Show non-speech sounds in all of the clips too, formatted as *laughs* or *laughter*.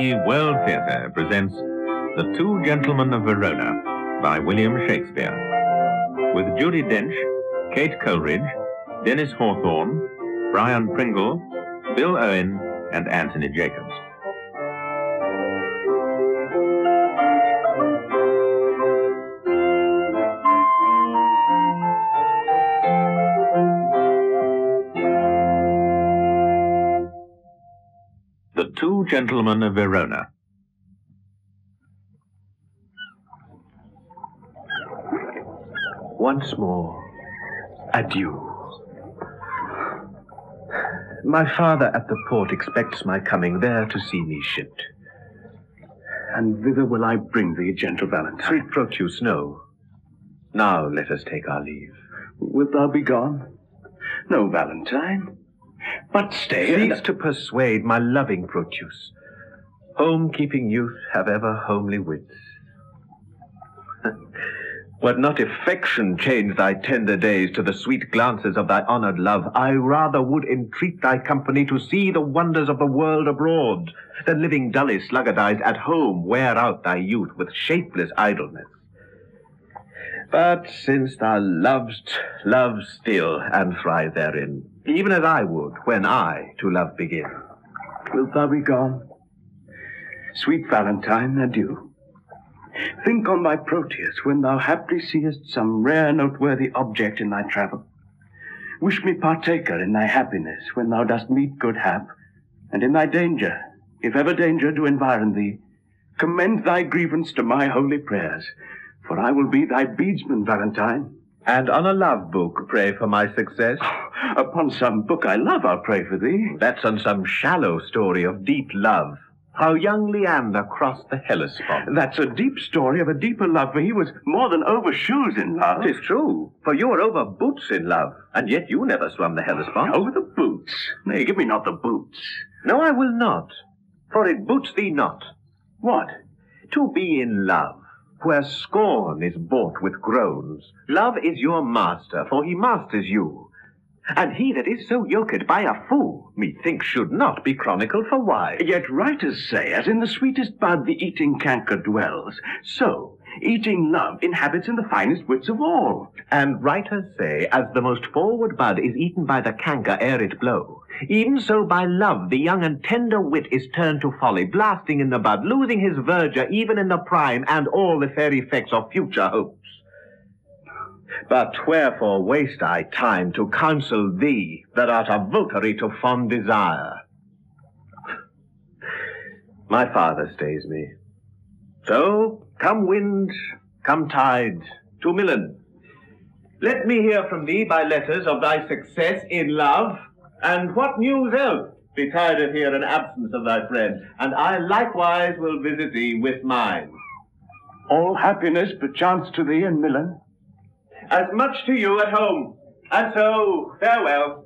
World Theatre presents The Two Gentlemen of Verona by William Shakespeare. With Judi Dench, Kate Coleridge, Denys Hawthorne, Bryan Pringle, Bill Owen, and Anthony Jacobs. Gentlemen of Verona. Once more, adieu. My father at the port expects my coming there to see me shipped. And thither will I bring thee, gentle Valentine. Sweet Proteus, no. Now let us take our leave. Wilt thou be gone? No, Valentine. But stay. and- Cease to persuade my loving Proteus. Home-keeping youth have ever homely wits. *laughs* Were not affection change thy tender days to the sweet glances of thy honored love, I rather would entreat thy company to see the wonders of the world abroad, than living dully sluggardized at home wear out thy youth with shapeless idleness. But since thou lovest, love still, and thrive therein, even as I would when I to love begin. Wilt thou be gone? Sweet Valentine, adieu. Think on thy Proteus when thou haply seest some rare noteworthy object in thy travel. Wish me partaker in thy happiness when thou dost meet good hap, and in thy danger, if ever danger do environ thee, commend thy grievance to my holy prayers, for I will be thy beadsman, Valentine. And on a love book pray for my success. *sighs* Upon some book I love, I'll pray for thee. That's on some shallow story of deep love. How young Leander crossed the Hellespont. That's a deep story of a deeper love, for he was more than over shoes in love. Tis true, for you were over boots in love, and yet you never swam the Hellespont. Over the boots. Nay, give me not the boots. No, I will not, for it boots thee not. What? To be in love, where scorn is bought with groans. Love is your master, for he masters you. And he that is so yoked by a fool, methinks should not be chronicled for wise. Yet writers say, as in the sweetest bud the eating canker dwells, so eating love inhabits in the finest wits of all. And writers say, as the most forward bud is eaten by the canker ere it blow, even so by love the young and tender wit is turned to folly, blasting in the bud, losing his verdure even in the prime, and all the fair effects of future hopes. But wherefore waste I time to counsel thee that art a votary to fond desire? My father stays me. So, come wind, come tide, to Milan. Let me hear from thee by letters of thy success in love, and what news else betideth here an absence of thy friend, and I likewise will visit thee with mine. All happiness perchance to thee in Milan. As much to you at home, and so farewell.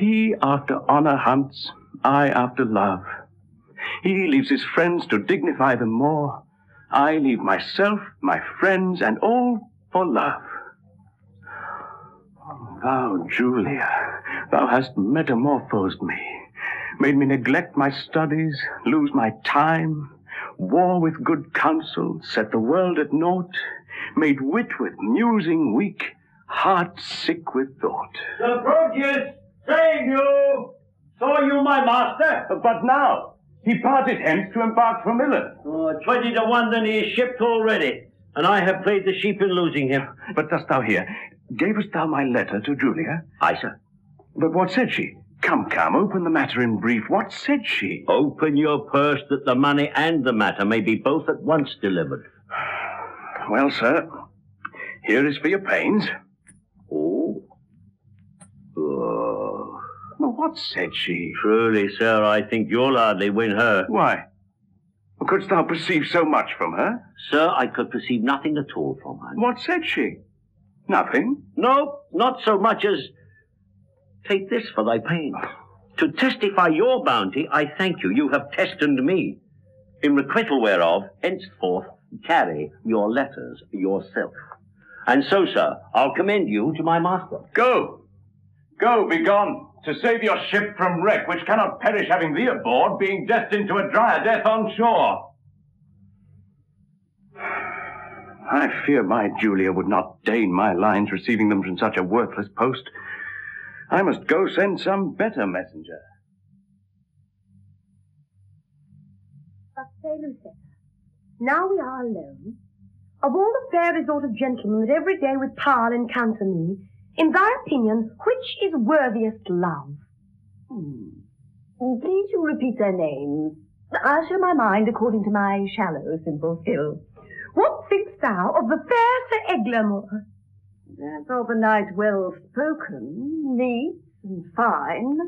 He after honor hunts, I after love. He leaves his friends to dignify them more. I leave myself, my friends, and all for love. Thou, Julia, thou hast metamorphosed me, made me neglect my studies, lose my time, war with good counsel, set the world at naught, made wit with musing weak, heart sick with thought. The Proteus, saying you, saw you my master? But now, he parted hence to embark for Milan. Oh, twenty to one, then he is shipped already, and I have played the sheep in losing him. But dost thou hear? Gavest thou my letter to Julia? Aye, sir. But what said she? Come, come, open the matter in brief. What said she? Open your purse that the money and the matter may be both at once delivered. *sighs* Well, sir, here is for your pains. Oh. Oh. Well, what said she? Truly, sir, I think you'll hardly win her. Why? Couldst thou perceive so much from her? Sir, I could perceive nothing at all from her. What said she? Nothing. No, not so much as take this for thy pains. *sighs* To testify your bounty, I thank you. You have tested me. In requital whereof, henceforth carry your letters yourself. And so, sir, I'll commend you to my master. Go. Go, be gone. To save your ship from wreck, which cannot perish having thee aboard, being destined to a drier death on shore. *sighs* I fear my Julia would not deign my lines receiving them from such a worthless post. I must go send some better messenger. But say, Lucetta, now we are alone. Of all the fair resort of gentlemen that every day with Pal encounter me, in thy opinion, which is worthiest love? Hmm. Please you repeat their names. I'll show my mind according to my shallow, simple skill. What thinkst thou of the fair Sir Eglamour? That's of a knight well spoken, neat and fine.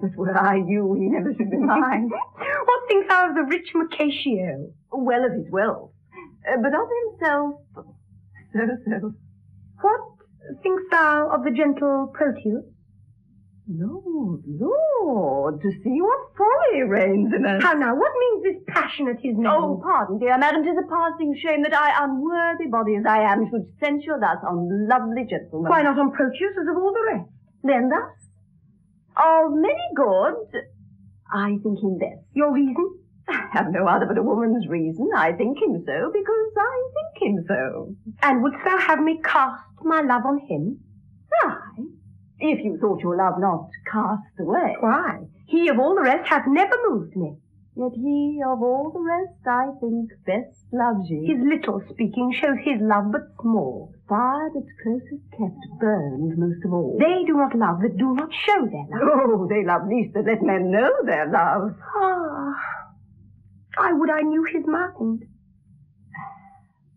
But were I you, he never should be mine. *laughs* what thinkst thou of the rich Mercatio? Well of his wealth, uh, but of himself, so-so. What thinkst thou of the gentle Proteus? Lord, Lord, to see what folly reigns in us. How now, what means this passion at his name? Oh, pardon, dear madam, 'tis a passing shame that I, unworthy body as I am, should censure thus on lovely gentlemen. Why not on Proteus as of all the rest? Then thus, of many goods, I think him best. Your reason? I have no other but a woman's reason. I think him so because I think him so. And wouldst thou have me cast my love on him? Aye, if you thought your love not cast away. Why? He of all the rest hath never moved me. Yet he of all the rest, I think, best loves ye. His little speaking shows his love but small. fire that's closest kept burns most of all. They do not love that do not show their love. Oh, they love least that let men know their love. Ah, I would I knew his mind.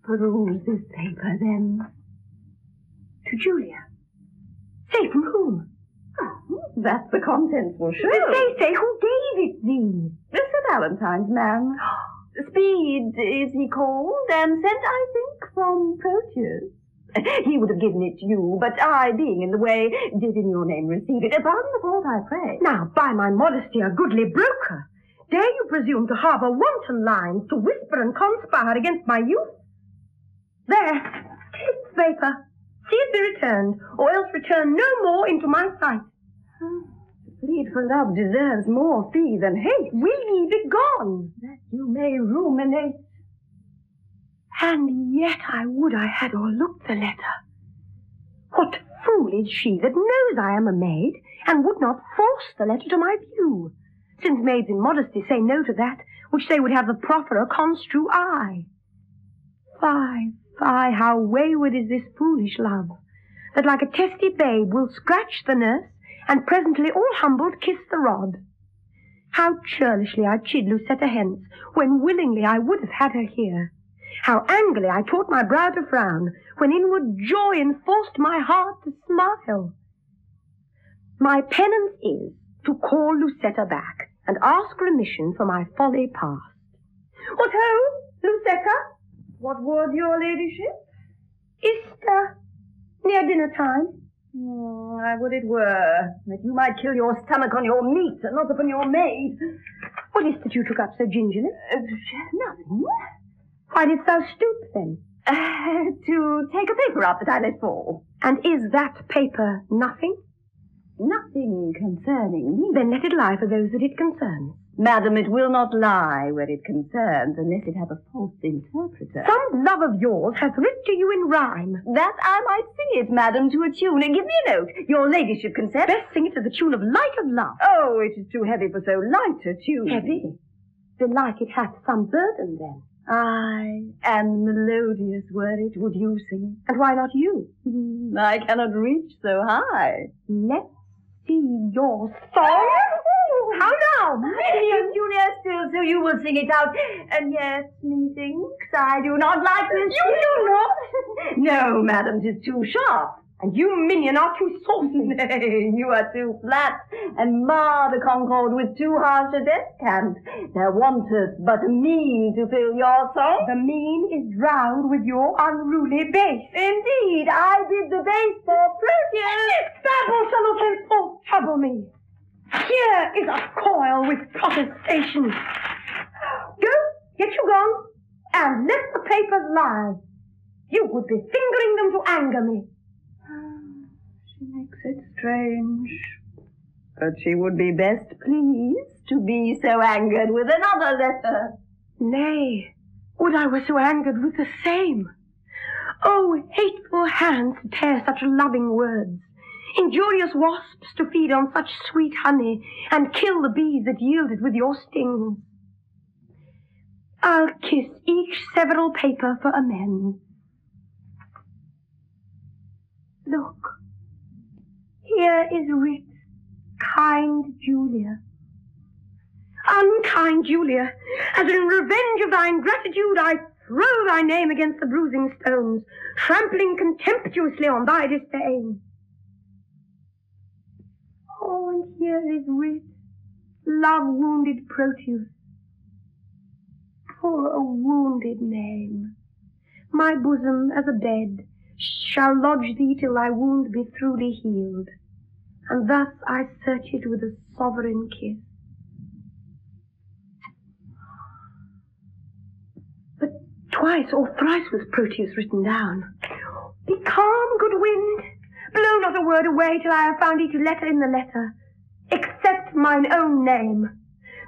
Peruse this paper, then. To Julia. Say from whom? Hmm, oh, that the contents will show. But Say, say, who gave it thee? Mr. Valentine's man. *gasps* Speed is he called, and sent, I think, from Proteus. *laughs* He would have given it to you, but I, being in the way, did in your name receive it. Pardon the fault, I pray. Now, by my modesty, a goodly broker, dare you presume to harbour wanton lines, to whisper and conspire against my youth? There, it's paper. See it be returned, or else return no more into my sight. Plead for love deserves more fee than hate. Will ye be gone? That you may ruminate. And yet I would I had o'erlooked the letter. What fool is she that knows I am a maid, and would not force the letter to my view, since maids in modesty say no to that which they would have the profferer construe I. Fie, fie, how wayward is this foolish love, that like a testy babe will scratch the nurse, and presently all humbled kiss the rod. How churlishly I chid Lucetta hence, when willingly I would have had her here. How angrily I taught my brow to frown, when inward joy enforced my heart to smile. My penance is to call Lucetta back, and ask remission for my folly past. What ho, Lucetta? What would your ladyship? Uh, near dinner time? Oh, I would it were, that you might kill your stomach on your meat, and not upon your maid. What is that you took up so gingerly? Uh, nothing. Why didst thou stoop then? Uh, to take a paper up that I let fall. And is that paper nothing? Nothing concerning me. Then let it lie for those that it concerns. Madam, it will not lie where it concerns, unless it have a false interpreter. Some love of yours hath writ to you in rhyme. That I might sing it, madam, to a tune. And give me a note. Your ladyship consent. Best sing it to the tune of Light of Love. Oh, it is too heavy for so light a tune. Heavy? Belike it hath some burden then. Aye, and melodious were it, would you sing And why not you? Hmm, I cannot reach so high. Let's see your song. How now? Yes, Julia, still, so you will sing it out. And yes, methinks I do not like this. You do not? *laughs* No, madam, 'tis too sharp. And you minion are too saucy. *laughs* Nay, you are too flat, and mar the concord with too harsh a descant. There wanteth but a mean to fill your song. The mean is drowned with your unruly bass. Indeed, I did the bass for Proteus. Babble not henceforth trouble me. Here is a coil with protestation. Go, get you gone, and let the papers lie. You would be fingering them to anger me. Strange. But she would be best pleased to be so angered with another letter. Nay, would I were so angered with the same. Oh, hateful hands to tear such loving words, injurious wasps to feed on such sweet honey, and kill the bees that yielded with your stings. I'll kiss each several paper for amends. Look, here is writ, kind Julia. Unkind Julia, as in revenge of thy ingratitude I throw thy name against the bruising stones, trampling contemptuously on thy disdain. Oh, and here is writ, love-wounded Proteus. Poor a wounded name. My bosom as a bed shall lodge thee till thy wound be truly healed, and thus I search it with a sovereign kiss. But twice or thrice was Proteus written down. Be calm, good wind. Blow not a word away till I have found each letter in the letter, except mine own name.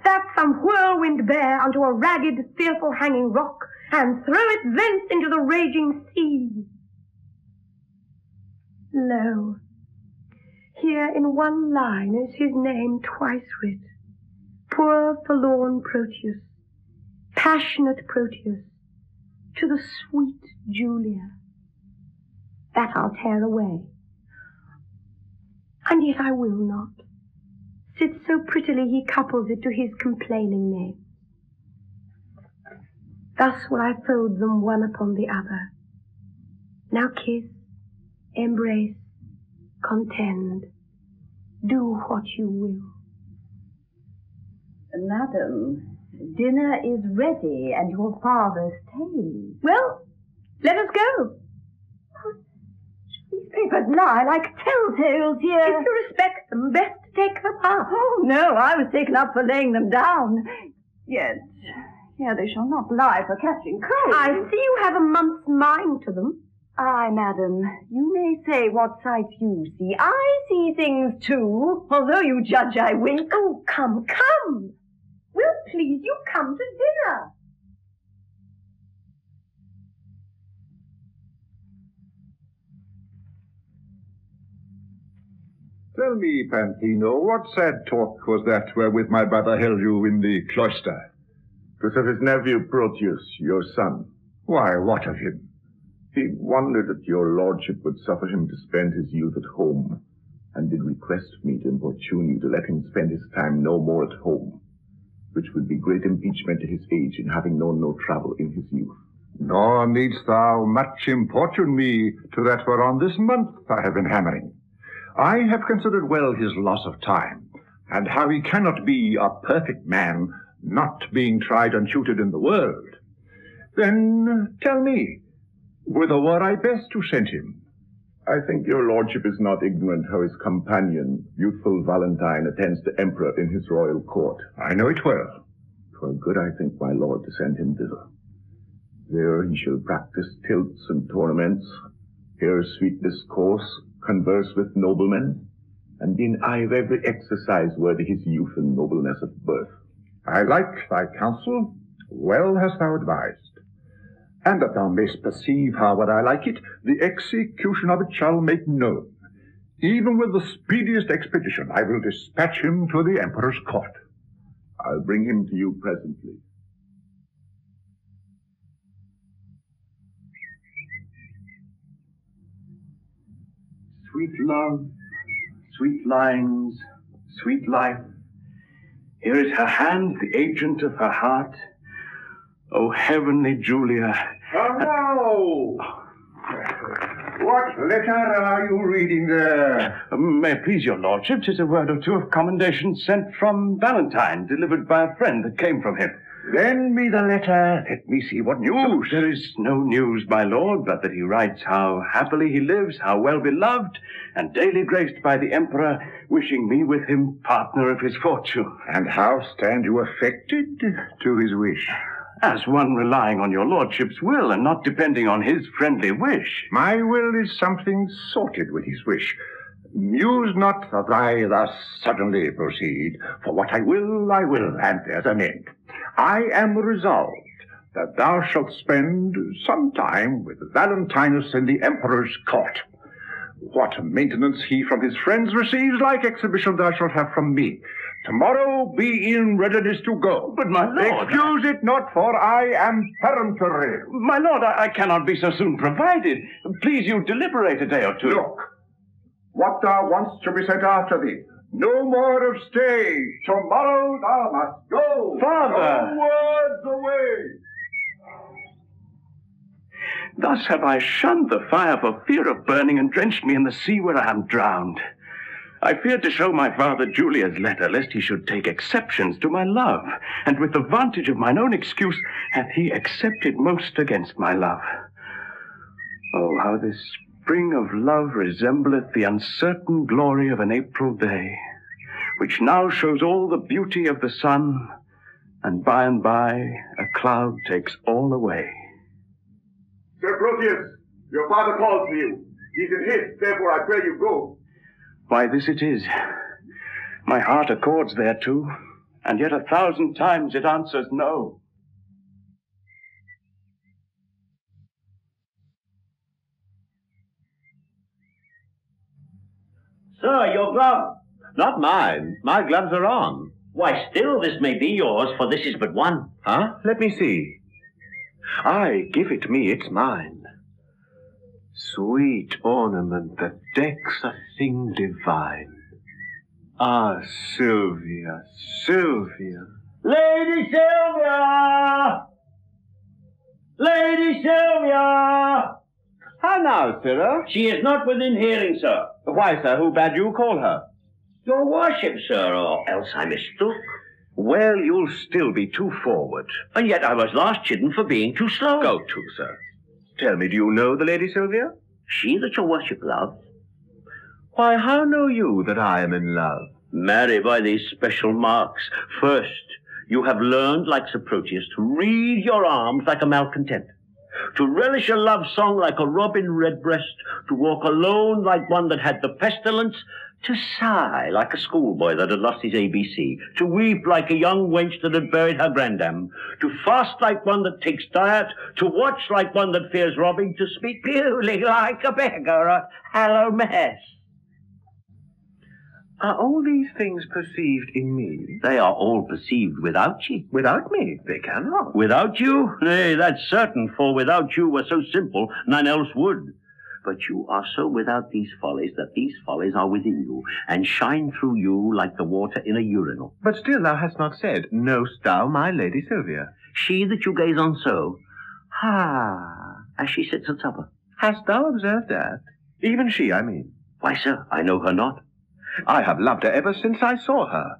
That some whirlwind bear unto a ragged, fearful hanging rock, and throw it thence into the raging sea. Lo, here in one line is his name twice writ. Poor forlorn Proteus, passionate Proteus, to the sweet Julia. That I'll tear away. And yet I will not. Since so prettily he couples it to his complaining name. Thus will I fold them one upon the other. Now kiss, embrace, contend. Do what you will. Madam, dinner is ready and your father stays. Well, let us go. These papers lie like telltales here. If you respect them, best take them up. Oh, no, I was taken up for laying them down. Yet, here they shall not lie for catching cold. I see you have a month's mind to them. Aye, madam, you may say what sights you see. I see things too, although you judge I wink. Oh, come, come. Will please you come to dinner? Tell me, Panthino, what sad talk was that wherewith my brother held you in the cloister? It was of his nephew Proteus, your son. Why, what of him? He wondered that your lordship would suffer him to spend his youth at home, and did request me to importune you to let him spend his time no more at home, which would be great impeachment to his age in having known no travel in his youth. Nor needst thou much importune me to that whereon this month I have been hammering. I have considered well his loss of time, and how he cannot be a perfect man, not being tried and tutored in the world. Then tell me, whither were I best to send him? I think your lordship is not ignorant how his companion, youthful Valentine, attends the emperor in his royal court. I know it well. Twere good, I think, my lord, to send him thither. There he shall practice tilts and tournaments, hear sweet discourse, converse with noblemen, and be in eye of every exercise worthy his youth and nobleness of birth. I like thy counsel. Well hast thou advised. And that thou mayst perceive how would I like it, the execution of it shall make known. Even with the speediest expedition, I will dispatch him to the emperor's court. I'll bring him to you presently. Sweet love, sweet lines, sweet life. Here is her hand, the agent of her heart. O heavenly Julia. Hello! What letter are you reading there? Uh, may it please your lordship, 'tis a word or two of commendation sent from Valentine, delivered by a friend that came from him. Lend me the letter. Let me see what news. There is no news, my lord, but that he writes how happily he lives, how well beloved, and daily graced by the emperor, wishing me with him partner of his fortune. And how stand you affected to his wish? As one relying on your lordship's will and not depending on his friendly wish. My will is something sorted with his wish. Muse not that I thus suddenly proceed, for what I will, I will, and there's an end. I am resolved that thou shalt spend some time with Valentinus in the Emperor's court. What maintenance he from his friends receives, like exhibition thou shalt have from me. Tomorrow be in readiness to go. But, my lord... Excuse it not, for I am peremptory. My lord, I, I cannot be so soon provided. Please you deliberate a day or two. Look, what thou wants to be sent after thee. No more of stay. Tomorrow thou must go. Father! No words away. Thus have I shunned the fire for fear of burning and drenched me in the sea where I am drowned. I feared to show my father Julia's letter, lest he should take exceptions to my love, and with the vantage of mine own excuse hath he accepted most against my love. Oh, how this spring of love resembleth the uncertain glory of an April day, which now shows all the beauty of the sun, and by and by a cloud takes all away. Sir Proteus, your father calls for you. He's in haste, therefore I pray you go. Why, this it is. My heart accords thereto, and yet a thousand times it answers no. Sir, your glove. Not mine. My gloves are on. Why, still this may be yours, for this is but one. Huh? Let me see. Aye, give it me, it's mine. Sweet ornament that decks a thing divine. Ah, Silvia, Silvia. Lady Silvia! Lady Silvia! How now, sirrah? She is not within hearing, sir. Why, sir, who bade you call her? Your worship, sir, or else I mistook. Well, you'll still be too forward. And yet I was last chidden for being too slow. Go to, sir. Tell me, do you know the Lady Silvia? She that your worship loves. Why, how know you that I am in love? Marry by these special marks. First, you have learned, like Sir Proteus, to read your arms like a malcontent, to relish a love song like a robin redbreast, to walk alone like one that had the pestilence, to sigh like a schoolboy that had lost his ABC, to weep like a young wench that had buried her grandam, to fast like one that takes diet, to watch like one that fears robbing, to speak purely like a beggar at hallow mass. Are all these things perceived in me? They are all perceived without ye. Without me, they cannot. Without you? Nay, that's certain, for without you were so simple, none else would. But you are so without these follies that these follies are within you, and shine through you like the water in a urinal. But still thou hast not said, Knowst thou my Lady Silvia? She that you gaze on so, ha, as she sits at supper. Hast thou observed that? Even she, I mean. Why, sir, I know her not. I have loved her ever since I saw her.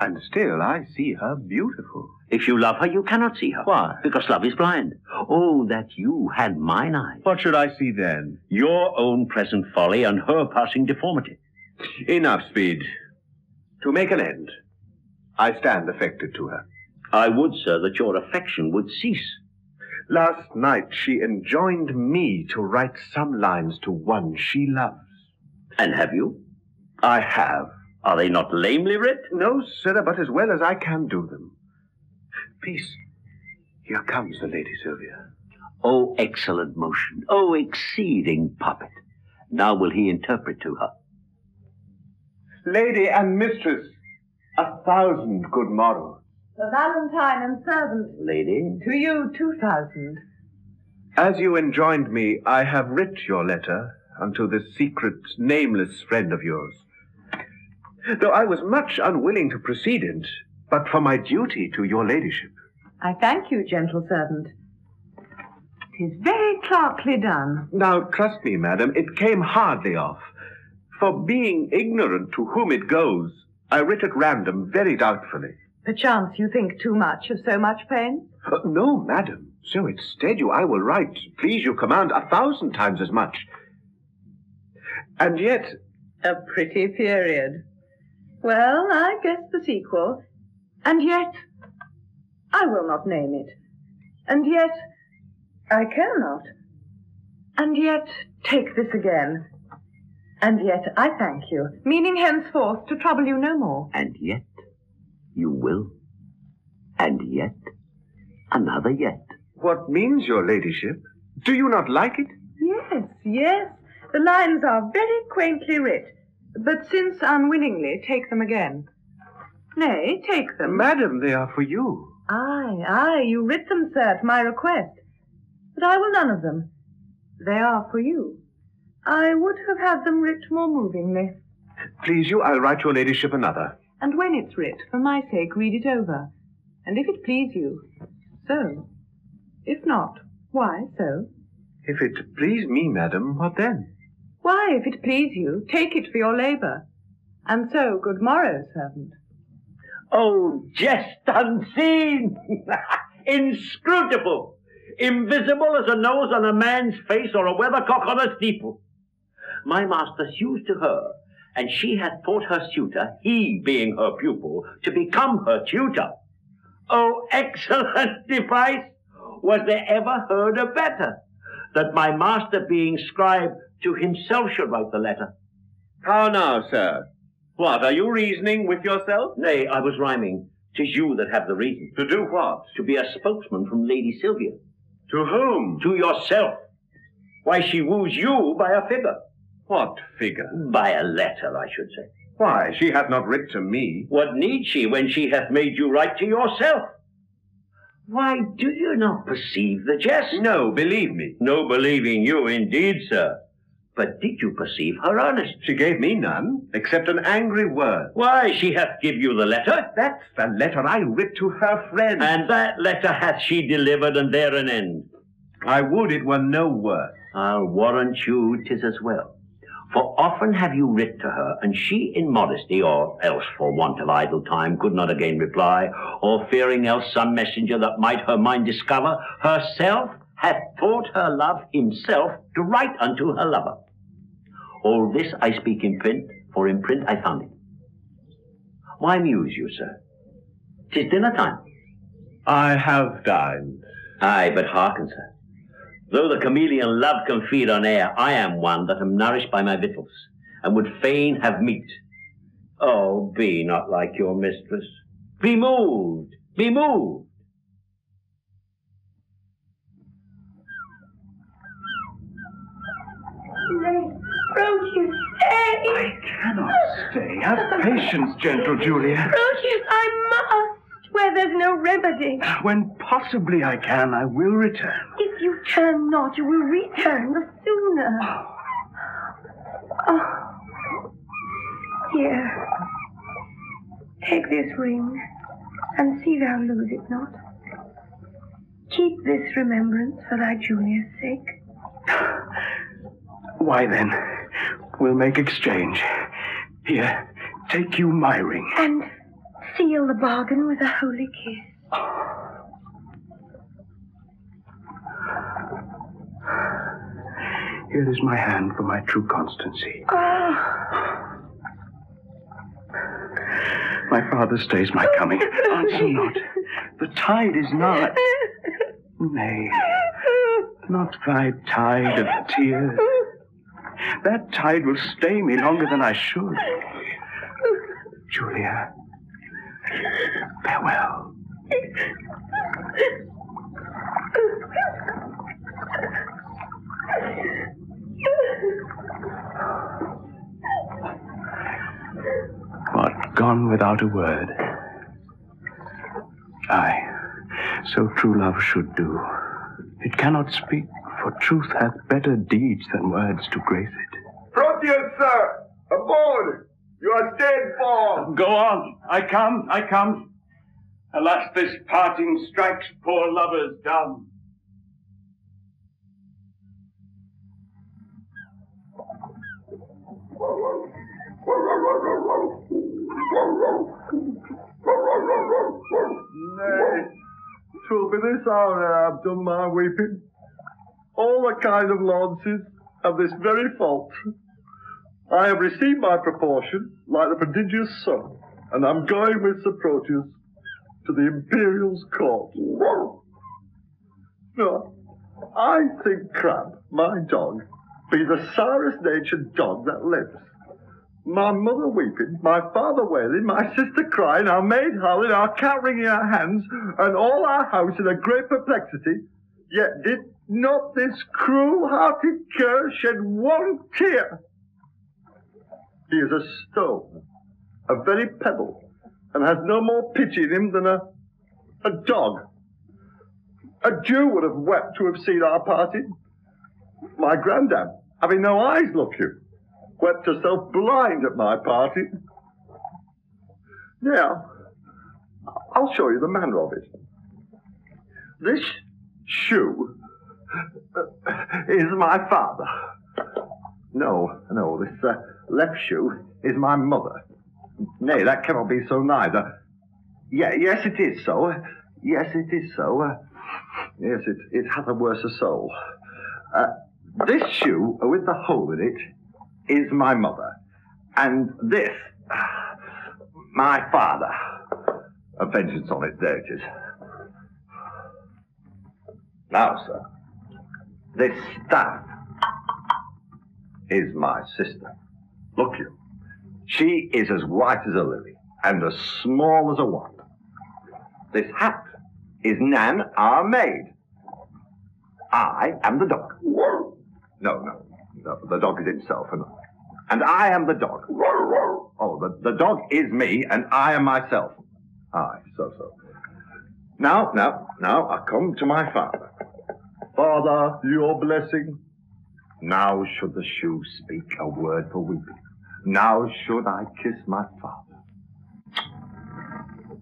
And still I see her beautiful. If you love her, you cannot see her. Why? Because love is blind. Oh, that you had mine eyes. What should I see then? Your own present folly and her passing deformity. Enough, Speed. To make an end, I stand affected to her. I would, sir, that your affection would cease. Last night she enjoined me to write some lines to one she loves. And have you? I have. Are they not lamely writ? No, sir, but as well as I can do them. Peace. Here comes the Lady Silvia. Oh, excellent motion. Oh, exceeding puppet. Now will he interpret to her. Lady and mistress, a thousand good morrows. The Valentine and servant. Lady? To you, two thousand. As you enjoined me, I have writ your letter unto this secret, nameless friend of yours. Though I was much unwilling to proceed in't, but for my duty to your ladyship. I thank you, gentle servant. Tis very clerkly done. Now, trust me, madam, it came hardly off. For being ignorant to whom it goes, I writ at random very doubtfully. Perchance you think too much of so much pain? Uh, no, madam. So instead you I will write. Please you command a thousand times as much. And yet, A pretty period. Well, I guess the sequel. And yet, I will not name it. And yet, I cannot. And yet, take this again. And yet I thank you, meaning henceforth to trouble you no more. And yet, you will. And yet, another yet. What means your ladyship? Do you not like it? Yes, yes. The lines are very quaintly writ, but since unwillingly, take them again. Nay, take them. Madam, they are for you. Aye, aye, you writ them, sir, at my request. But I will none of them. They are for you. I would have had them writ more movingly. Please you, I'll write your ladyship another. And when it's writ, for my sake, read it over. And if it please you, so. If not, why so? If it please me, madam, what then? Why, if it please you, take it for your labour. And so, good morrow, servant. Oh, jest unseen! *laughs* Inscrutable! Invisible as a nose on a man's face or a weathercock on a steeple. My master sues to her, and she hath taught her suitor, he being her pupil, to become her tutor. Oh, excellent *laughs* device! Was there ever heard a better? That my master being scribe to himself should write the letter. How now, sir? What, are you reasoning with yourself? Nay, I was rhyming. Tis you that have the reason. To do what? To be a spokesman from Lady Silvia. To whom? To yourself. Why, she woos you by a figure. What figure? By a letter, I should say. Why, she hath not writ to me. What need she when she hath made you write to yourself? Why, do you not perceive the jest? No, believe me. No believing you, indeed, sir. But did you perceive her earnest? She gave me none, except an angry word. Why, she hath give you the letter. That's the letter I writ to her friend. And that letter hath she delivered, and there an end. I would it were no worse. I'll warrant you 'tis as well. For often have you writ to her, and she in modesty, or else for want of idle time, could not again reply, or fearing else some messenger that might her mind discover, herself hath taught her love himself to write unto her lover. All this I speak in print, for in print I found it. Why muse you, sir? Tis dinner time. I have dined. Aye, but hearken, sir. Though the chameleon love can feed on air, I am one that am nourished by my victuals, and would fain have meat. Oh, be not like your mistress. Be moved, be moved. Stay! I cannot stay. Have patience, gentle Julia. Proteus, I must, where there's no remedy. When possibly I can, I will return. If you turn not, you will return the sooner. Oh. oh. Here. Take this ring, and see thou lose it not. Keep this remembrance for thy Julia's sake. *laughs* Why then, we'll make exchange. Here, take you my ring. And seal the bargain with a holy kiss. Here is my hand for my true constancy. Oh, My father stays my coming. Answer not. The tide is not. Nay, not thy tide of tears. That tide will stay me longer than I should. Julia, farewell. But gone without a word. Aye, so true love should do. It cannot speak, for truth hath better deeds than words to grace it. Proteus, sir! Aboard! You are dead for! Go on. I come, I come. Alas, this parting strikes poor lovers dumb. Nay, twill be this hour ere I've done my weeping. All the kind of Launces have this very fault. I have received my proportion like the prodigious son, and I'm going with Sir Proteus to the Imperial's court. No, I think Crab, my dog, be the sourest natured dog that lives. My mother weeping, my father wailing, my sister crying, our maid howling, our cat wringing her hands, and all our house in a great perplexity. Yet did not this cruel-hearted cur shed one tear. He is a stone, a very pebble, and has no more pity in him than a, a dog. A Jew would have wept to have seen our parting. My grandam, having no eyes, look you, wept herself blind at my parting. Now, I'll show you the manner of it. This shoe is my father. No, no, this uh, left shoe is my mother. Nay, that cannot be so neither. Yeah, yes, it is so. Yes, it is so. Uh, yes, it, it hath a worse soul. Uh, this shoe, with the hole in it, is my mother. And this, my father. A vengeance on it, there it is. Now, sir, this staff is my sister. Look you. She is as white as a lily and as small as a wand. This hat is Nan, our maid. I am the dog. No, no, no. The dog is himself, and, and I am the dog. Oh, the, the dog is me, and I am myself. Aye, so, so. Now, now, now, I come to my father. Father, your blessing. Now should the shoe speak a word for weeping. Now should I kiss my father.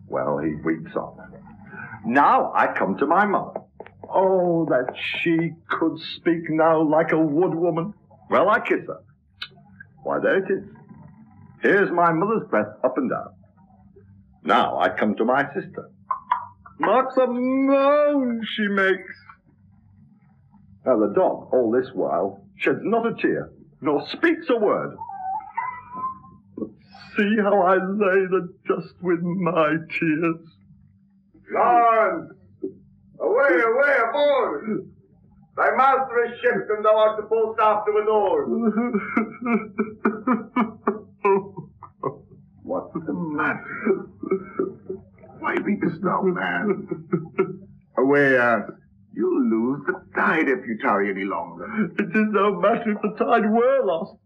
Well, he weeps on. Now I come to my mother. Oh, that she could speak now like a wood woman. Well, I kiss her. Why, there it is. Here's my mother's breath up and down. Now I come to my sister. Marks a moan she makes. Now the dog, all this while, sheds not a tear, nor speaks a word. But see how I lay the dust with my tears. Launce! Away, away, aboard! Thy master is shipped, and thou art to post after with oars. What's the matter? Why weepest thou, man? *laughs* Away, ass. You'll lose the tide if you tarry any longer. It is no matter if the tide were lost,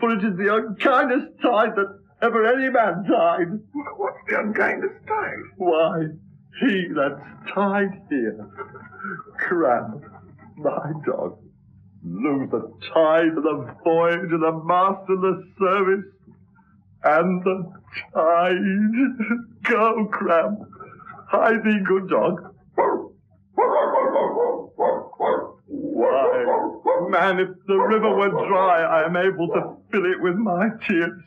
for it is the unkindest tide that ever any man tied. What's the unkindest tide? Why, he that's tied here, Crab, my dog, lose the tide of the voyage and the master of the service, and the tide. Go, Crab. Hide thee, good dog. Man, if the river were dry, I am able to fill it with my tears.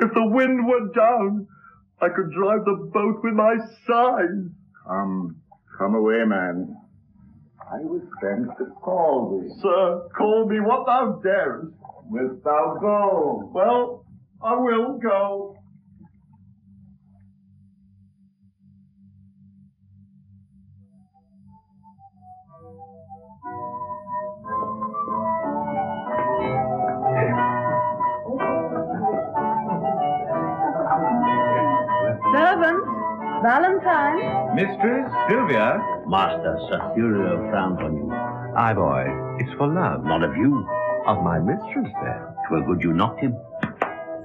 If the wind were down, I could drive the boat with my sighs. Come, come away, man. I was sent to call thee. Sir, call me what thou darest. Wilt thou go? Well, I will go. Valentine. Mistress Silvia? Master Sir Thurio frowns on you. Aye, boy. It's for love. not of you. Of my mistress, then. Twere good you knocked him.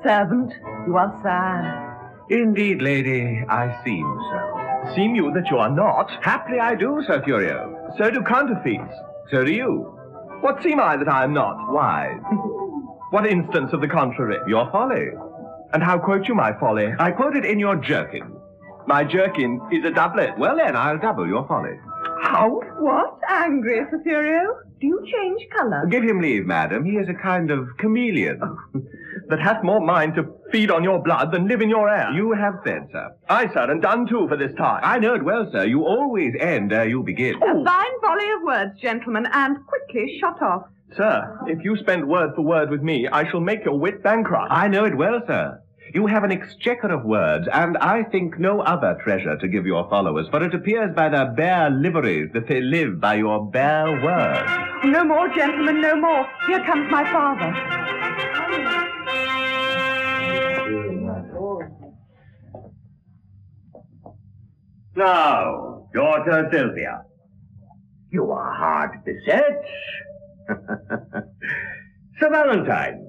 Servant, you are sad. Indeed, lady, I seem so. Seem you that you are not? Haply I do, Sir Thurio. So do counterfeits. So do you. What seem I that I am not? Wise. *laughs* what instance of the contrary? Your folly. And how quote you my folly? I quote it in your jerkin. My jerkin is a doublet. Well then, I'll double your folly. How? What? Angry, Sir Thurio? Do you change colour? Give him leave, madam. He is a kind of chameleon. Oh. *laughs* That hath more mind to feed on your blood than live in your air. You have said, sir. Aye, sir, and done too for this time. I know it well, sir. You always end ere you begin. A fine volley of words, gentlemen, and quickly shot off. Sir, if you spend word for word with me, I shall make your wit bankrupt. I know it well, sir. You have an exchequer of words, and I think no other treasure to give your followers, for it appears by their bare liveries that they live by your bare words. No more, gentlemen, no more. Here comes my father. Now, daughter Silvia, you are hard beset. *laughs* Sir Valentine,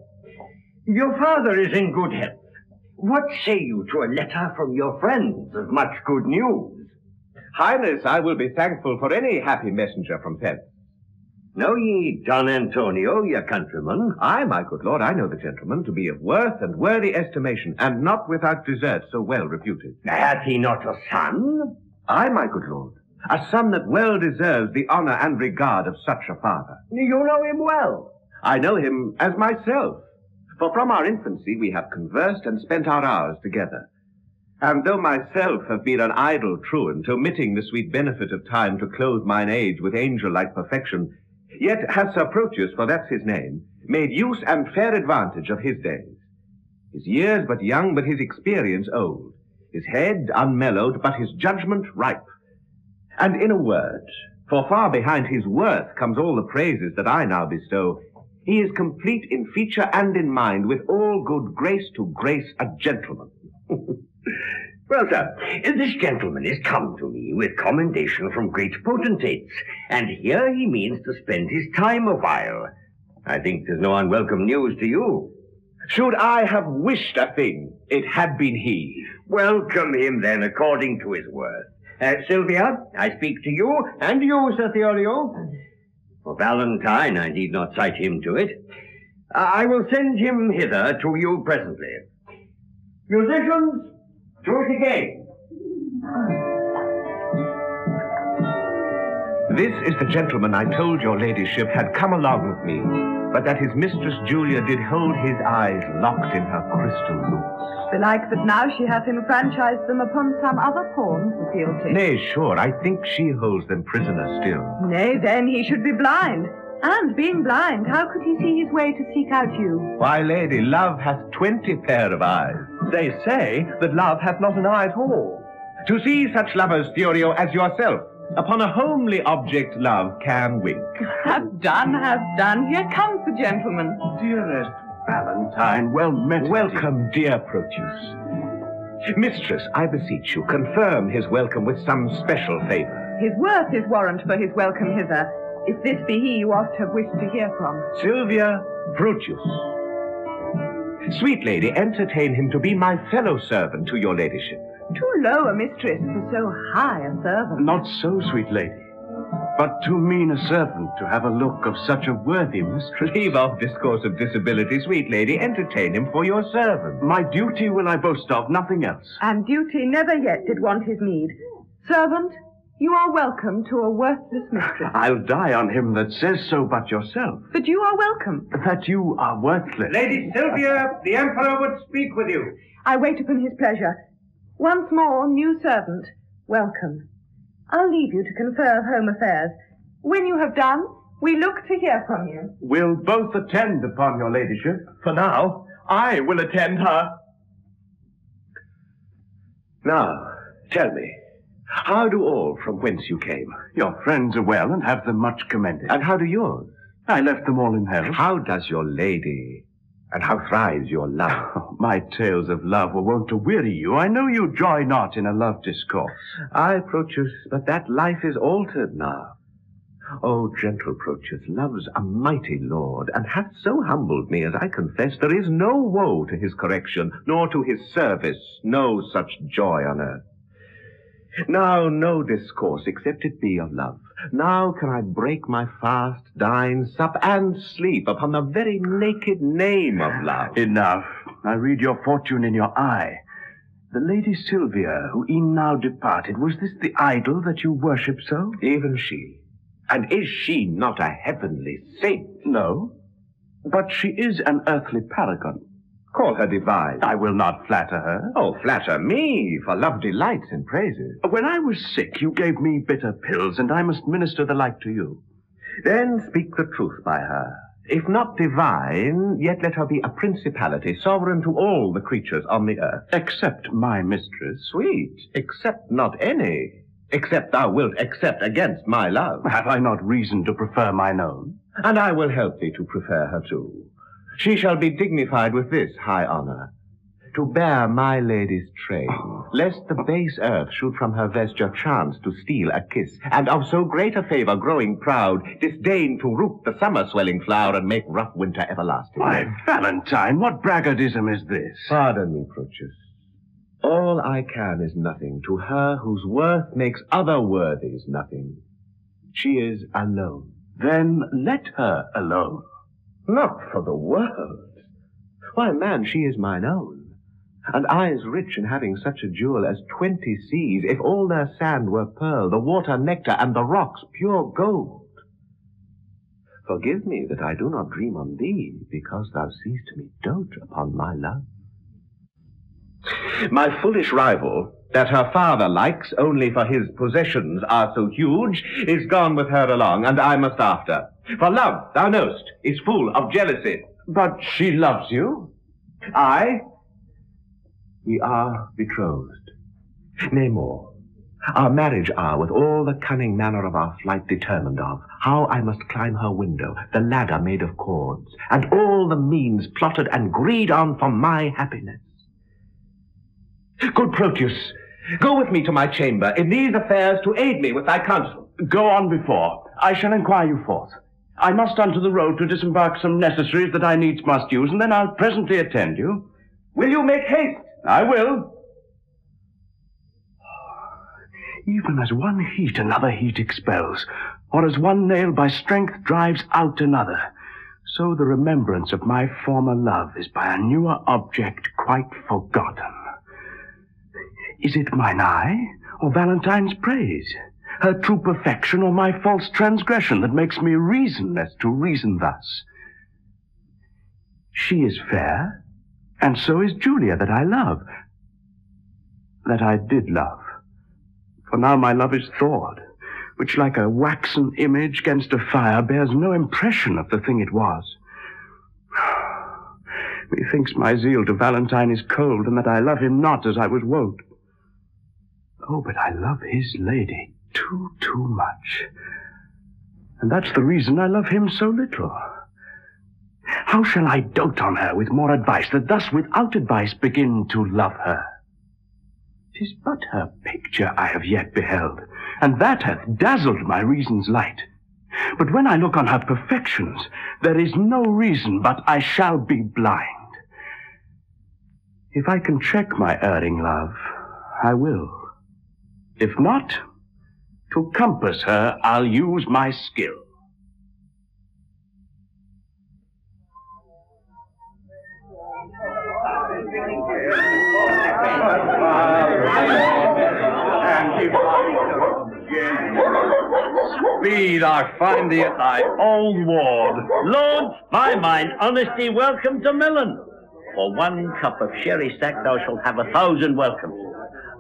your father is in good health. What say you to a letter from your friends of much good news? Highness, I will be thankful for any happy messenger from thence. Know ye Don Antonio, your countryman? Aye, my good lord, I know the gentleman to be of worth and worthy estimation, and not without desert so well reputed. Hath he not a son? Aye, my good lord, a son that well deserves the honor and regard of such a father. You know him well. I know him as myself, for from our infancy we have conversed and spent our hours together. And though myself have been an idle truant, omitting the sweet benefit of time to clothe mine age with angel-like perfection, yet has Sir Proteus, for that's his name, made use and fair advantage of his days. His years but young, but his experience old. His head unmellowed, but his judgment ripe. And in a word, for far behind his worth comes all the praises that I now bestow, he is complete in feature and in mind, with all good grace to grace a gentleman. *laughs* Well, sir, this gentleman is come to me with commendation from great potentates, and here he means to spend his time a while. I think there's no unwelcome news to you. Should I have wished a thing, it had been he. Welcome him then according to his worth. Uh, Silvia, I speak to you, and you, Sir Thurio. For Valentine, I need not cite him to it. I will send him hither to you presently. Musicians, to it again. This is the gentleman I told your ladyship had come along with me, but that his mistress Julia did hold his eyes locked in her crystal looks. Belike that now she hath enfranchised them upon some other pawn, Sir Theodore. Nay, sure, I think she holds them prisoner still. Nay, then he should be blind. And being blind, how could he see his way to seek out you? Why, lady, love hath twenty pair of eyes. They say that love hath not an eye at all. To see such lovers, Thurio, as yourself, upon a homely object love can wink. Have done, have done. Here comes the gentleman. Dearest Valentine, well met. Welcome, dear Proteus. Mistress, I beseech you, confirm his welcome with some special favor. His worth is warrant for his welcome hither. If this be he you oft have wished to hear from. Silvia Proteus. Sweet lady, entertain him to be my fellow servant to your ladyship. Too low a mistress for so high a servant. Not so, sweet lady, but too mean a servant to have a look of such a worthy mistress. Leave off discourse of disability, sweet lady. Entertain him for your servant. My duty will I boast of, nothing else. And duty never yet did want his need. Servant, you are welcome to a worthless mistress. *laughs* I'll die on him that says so but yourself, But you are welcome. that you are worthless. Lady Silvia, the Emperor would speak with you. I wait upon his pleasure. Once more, new servant, welcome. I'll leave you to confer of home affairs. When you have done, we look to hear from you. We'll both attend upon your ladyship. For now, I will attend her. Now, tell me, how do all from whence you came? Your friends are well and have them much commended. And how do yours? I left them all in health. How does your lady? And how thrives your love? *laughs* Oh, my tales of love were wont to weary you. I know you joy not in a love discourse. Ay, Proteus, but that life is altered now. O gentle Proteus, love's a mighty lord, and hath so humbled me as I confess there is no woe to his correction, nor to his service, no such joy on earth. Now no discourse, except it be of love. Now can I break my fast, dine, sup, and sleep upon the very naked name of love. Enough. I read your fortune in your eye. The Lady Silvia, who e'en now departed, was this the idol that you worship so? Even she. And is she not a heavenly saint? No. But she is an earthly paragon. Call her divine. I will not flatter her. Oh, flatter me, for love delights in praises. When I was sick, you gave me bitter pills, and I must minister the like to you. Then speak the truth by her. If not divine, yet let her be a principality, sovereign to all the creatures on the earth. Except my mistress. Sweet, accept not any, except thou wilt accept against my love. Have I not reason to prefer mine own? And I will help thee to prefer her too. She shall be dignified with this high honor, to bear my lady's train, lest the base earth should from her vesture chance to steal a kiss, and of so great a favor growing proud, disdain to root the summer swelling flower and make rough winter everlasting. Why, Valentine, what braggadism is this? Pardon me, Proteus. All I can is nothing to her whose worth makes other worthies nothing. She is alone. Then let her alone. Not for the world. Why, man, she is mine own. And I as rich in having such a jewel as twenty seas, if all their sand were pearl, the water nectar, and the rocks pure gold. Forgive me that I do not dream on thee, because thou seest me dote upon my love. My foolish rival, that her father likes only for his possessions are so huge, is gone with her along, and I must after. For love, thou knowst, is full of jealousy. But she loves you? I? We are betrothed. Nay, more. Our marriage hour, with all the cunning manner of our flight determined of, how I must climb her window, the ladder made of cords, and all the means plotted and agreed on for my happiness. Good Proteus, go with me to my chamber in these affairs to aid me with thy counsel. Go on before. I shall inquire you forth. I must unto the road to disembark some necessaries that I needs must use, and then I'll presently attend you. Will you make haste? I will. *sighs* Even as one heat another heat expels, or as one nail by strength drives out another, so the remembrance of my former love is by a newer object quite forgotten. Is it mine eye, or Valentine's praise? Her true perfection, or my false transgression that makes me reason as to reason thus? She is fair, and so is Julia that I love. That I did love. For now my love is thawed, which like a waxen image against a fire bears no impression of the thing it was. *sighs* Methinks my zeal to Valentine is cold, and that I love him not as I was wont. Oh, but I love his lady too, too much. And that's the reason I love him so little. How shall I dote on her with more advice, that thus without advice begin to love her? 'Tis but her picture I have yet beheld, and that hath dazzled my reason's light. But when I look on her perfections, there is no reason but I shall be blind. If I can check my erring love, I will. If not, to compass her, I'll use my skill. Speed, I find thee at thy old ward. Lord, by mine honesty, welcome to Milan. For one cup of sherry sack thou shalt have a thousand welcomes.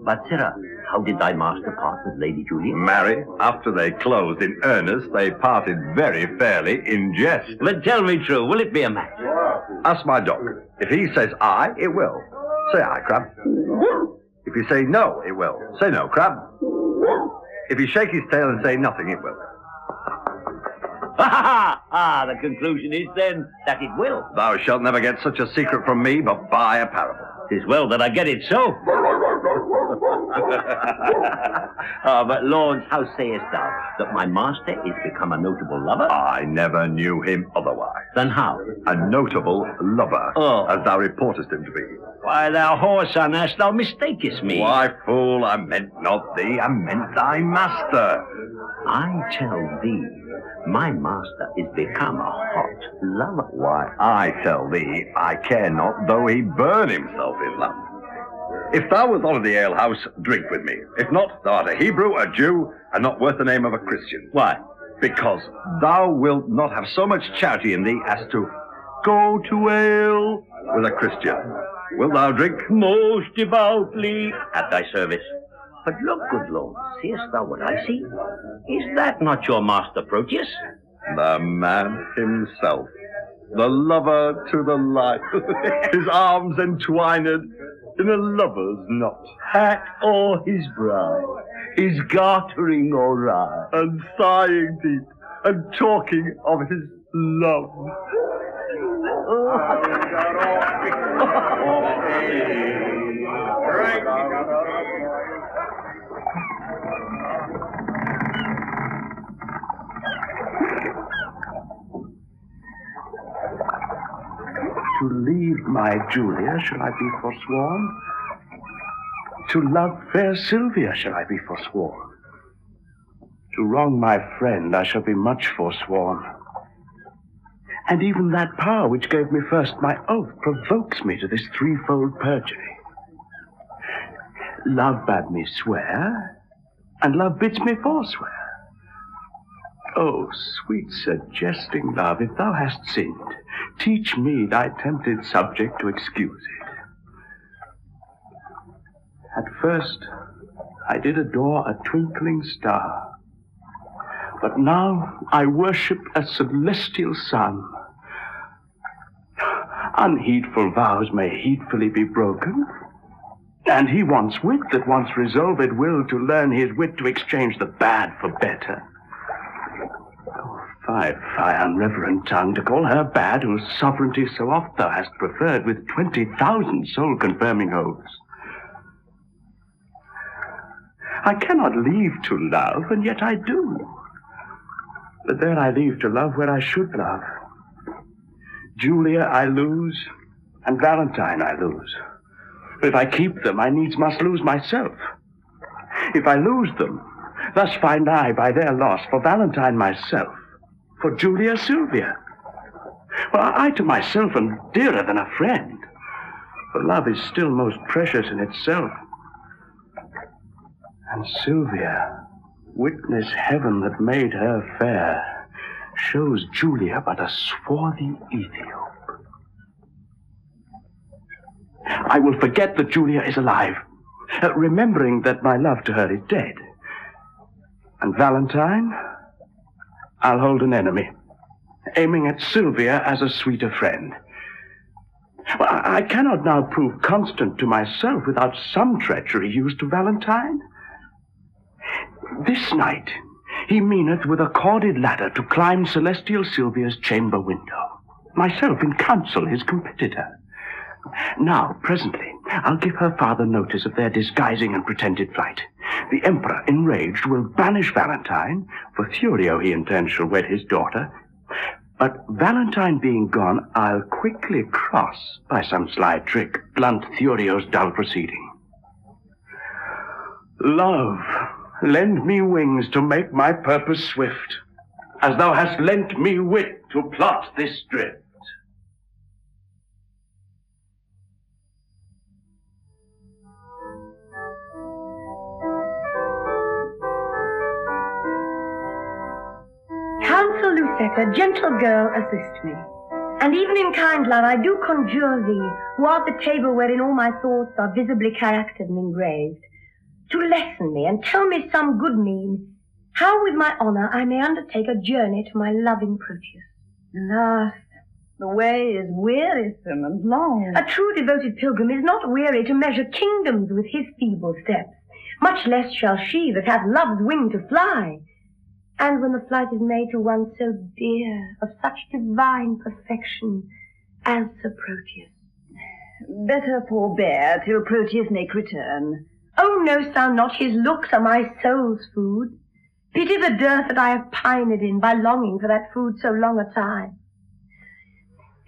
But, sirrah, how did thy master part with Lady Julia? Marry, after they closed in earnest, they parted very fairly in jest. But tell me true, will it be a match? Ask my dog. If he says aye, it will. Say aye, Crab. If you say no, it will. Say no, Crab. If you shake his tail and say nothing, it will. Ha ha ha! Ah, the conclusion is then that it will. Thou shalt never get such a secret from me but by a parable. Tis well that I get it so. Ah, *laughs* but Lords, how sayest thou that my master is become a notable lover? I never knew him otherwise. Then how? A notable lover, Oh. as thou reportest him to be. Why, thou whore, son, hast thou mistakest me? Why, fool, I meant not thee, I meant thy master. I tell thee, my master is become a hot lover. Why, I tell thee, I care not though he burn himself in love. If thou wilt honour the alehouse, drink with me. If not, thou art a Hebrew, a Jew, and not worth the name of a Christian. Why? Because thou wilt not have so much charity in thee as to go to ale with a Christian. Wilt thou drink? Most devoutly at thy service. But look, good Lord, seest thou what I see? Is that not your master Proteus? The man himself. the lover to the life, *laughs* his arms entwined in a lover's knot, hat or his bride, his gartering or awry, and sighing deep, and talking of his love. *laughs* To leave my Julia shall I be forsworn? To love fair Silvia shall I be forsworn? To wrong my friend I shall be much forsworn. And even that power which gave me first my oath provokes me to this threefold perjury. Love bade me swear, and love bids me forswear. Oh, sweet suggesting love, if thou hast sinned, teach me thy tempted subject to excuse it. At first, I did adore a twinkling star, but now I worship a celestial sun. Unheedful vows may heedfully be broken, and he wants wit that wants resolved will to learn his wit to exchange the bad for better. Fie, fie, unreverent tongue, to call her bad whose sovereignty so oft thou hast preferred with twenty thousand soul-confirming oaths. I cannot leave to love, and yet I do. But there I leave to love where I should love. Julia I lose, and Valentine I lose. But if I keep them, I needs must lose myself. If I lose them, thus find I by their loss for Valentine myself, for Julia Silvia. Well, I to myself am dearer than a friend, for love is still most precious in itself. And Silvia, witness heaven that made her fair, shows Julia but a swarthy Ethiop. I will forget that Julia is alive, remembering that my love to her is dead. And Valentine, I'll hold an enemy, aiming at Silvia as a sweeter friend. Well, I cannot now prove constant to myself without some treachery used to Valentine. This night, he meaneth with a corded ladder to climb celestial Silvia's chamber window, myself in counsel his competitor. Now, presently, I'll give her father notice of their disguising and pretended flight. The Emperor, enraged, will banish Valentine, for Thurio he intends shall wed his daughter. But Valentine being gone, I'll quickly cross, by some sly trick, blunt Thurio's dull proceeding. Love, lend me wings to make my purpose swift, as thou hast lent me wit to plot this drift. Lucetta, gentle girl, assist me. And even in kind love, I do conjure thee, who art the table wherein all my thoughts are visibly charactered and engraved, to lessen me and tell me some good mean, how with my honor I may undertake a journey to my loving Proteus. Alas, the way is wearisome and long. A true devoted pilgrim is not weary to measure kingdoms with his feeble steps, much less shall she that hath love's wing to fly. And when the flight is made to one so dear, of such divine perfection as Sir Proteus. Better forbear till Proteus make return. Oh, knowst thou not his looks are my soul's food? Pity the dearth that I have pined in by longing for that food so long a time.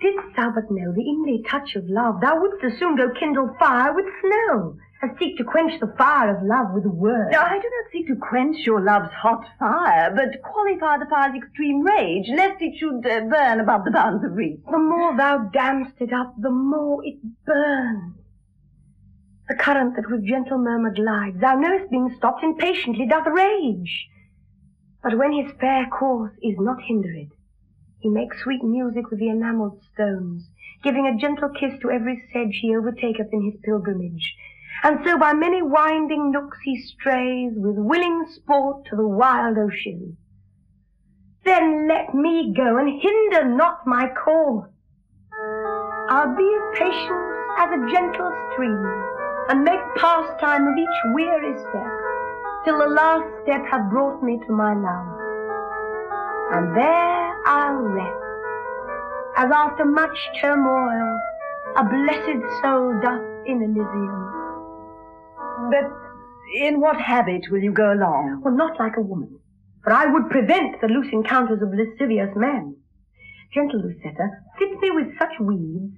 Didst thou but know the inly touch of love, thou wouldst as soon go kindle fire with snow, as seek to quench the fire of love with words. Now, I do not seek to quench your love's hot fire, but qualify the fire's extreme rage, lest it should uh, burn above the bounds of reason. The more thou damn'st it up, the more it burns. The current that with gentle murmur glides, thou knowest being stopped impatiently doth rage. But when his fair course is not hindered, he makes sweet music with the enamelled stones, giving a gentle kiss to every sedge he overtaketh in his pilgrimage. And so by many winding nooks he strays with willing sport to the wild ocean. Then let me go and hinder not my call. I'll be as patient as a gentle stream, and make pastime of each weary step, till the last step have brought me to my love. And there I'll rest, as after much turmoil, a blessed soul doth in Elysium. But in what habit will you go along? Well, not like a woman, for I would prevent the loose encounters of lascivious men. Gentle Lucetta, fit me with such weeds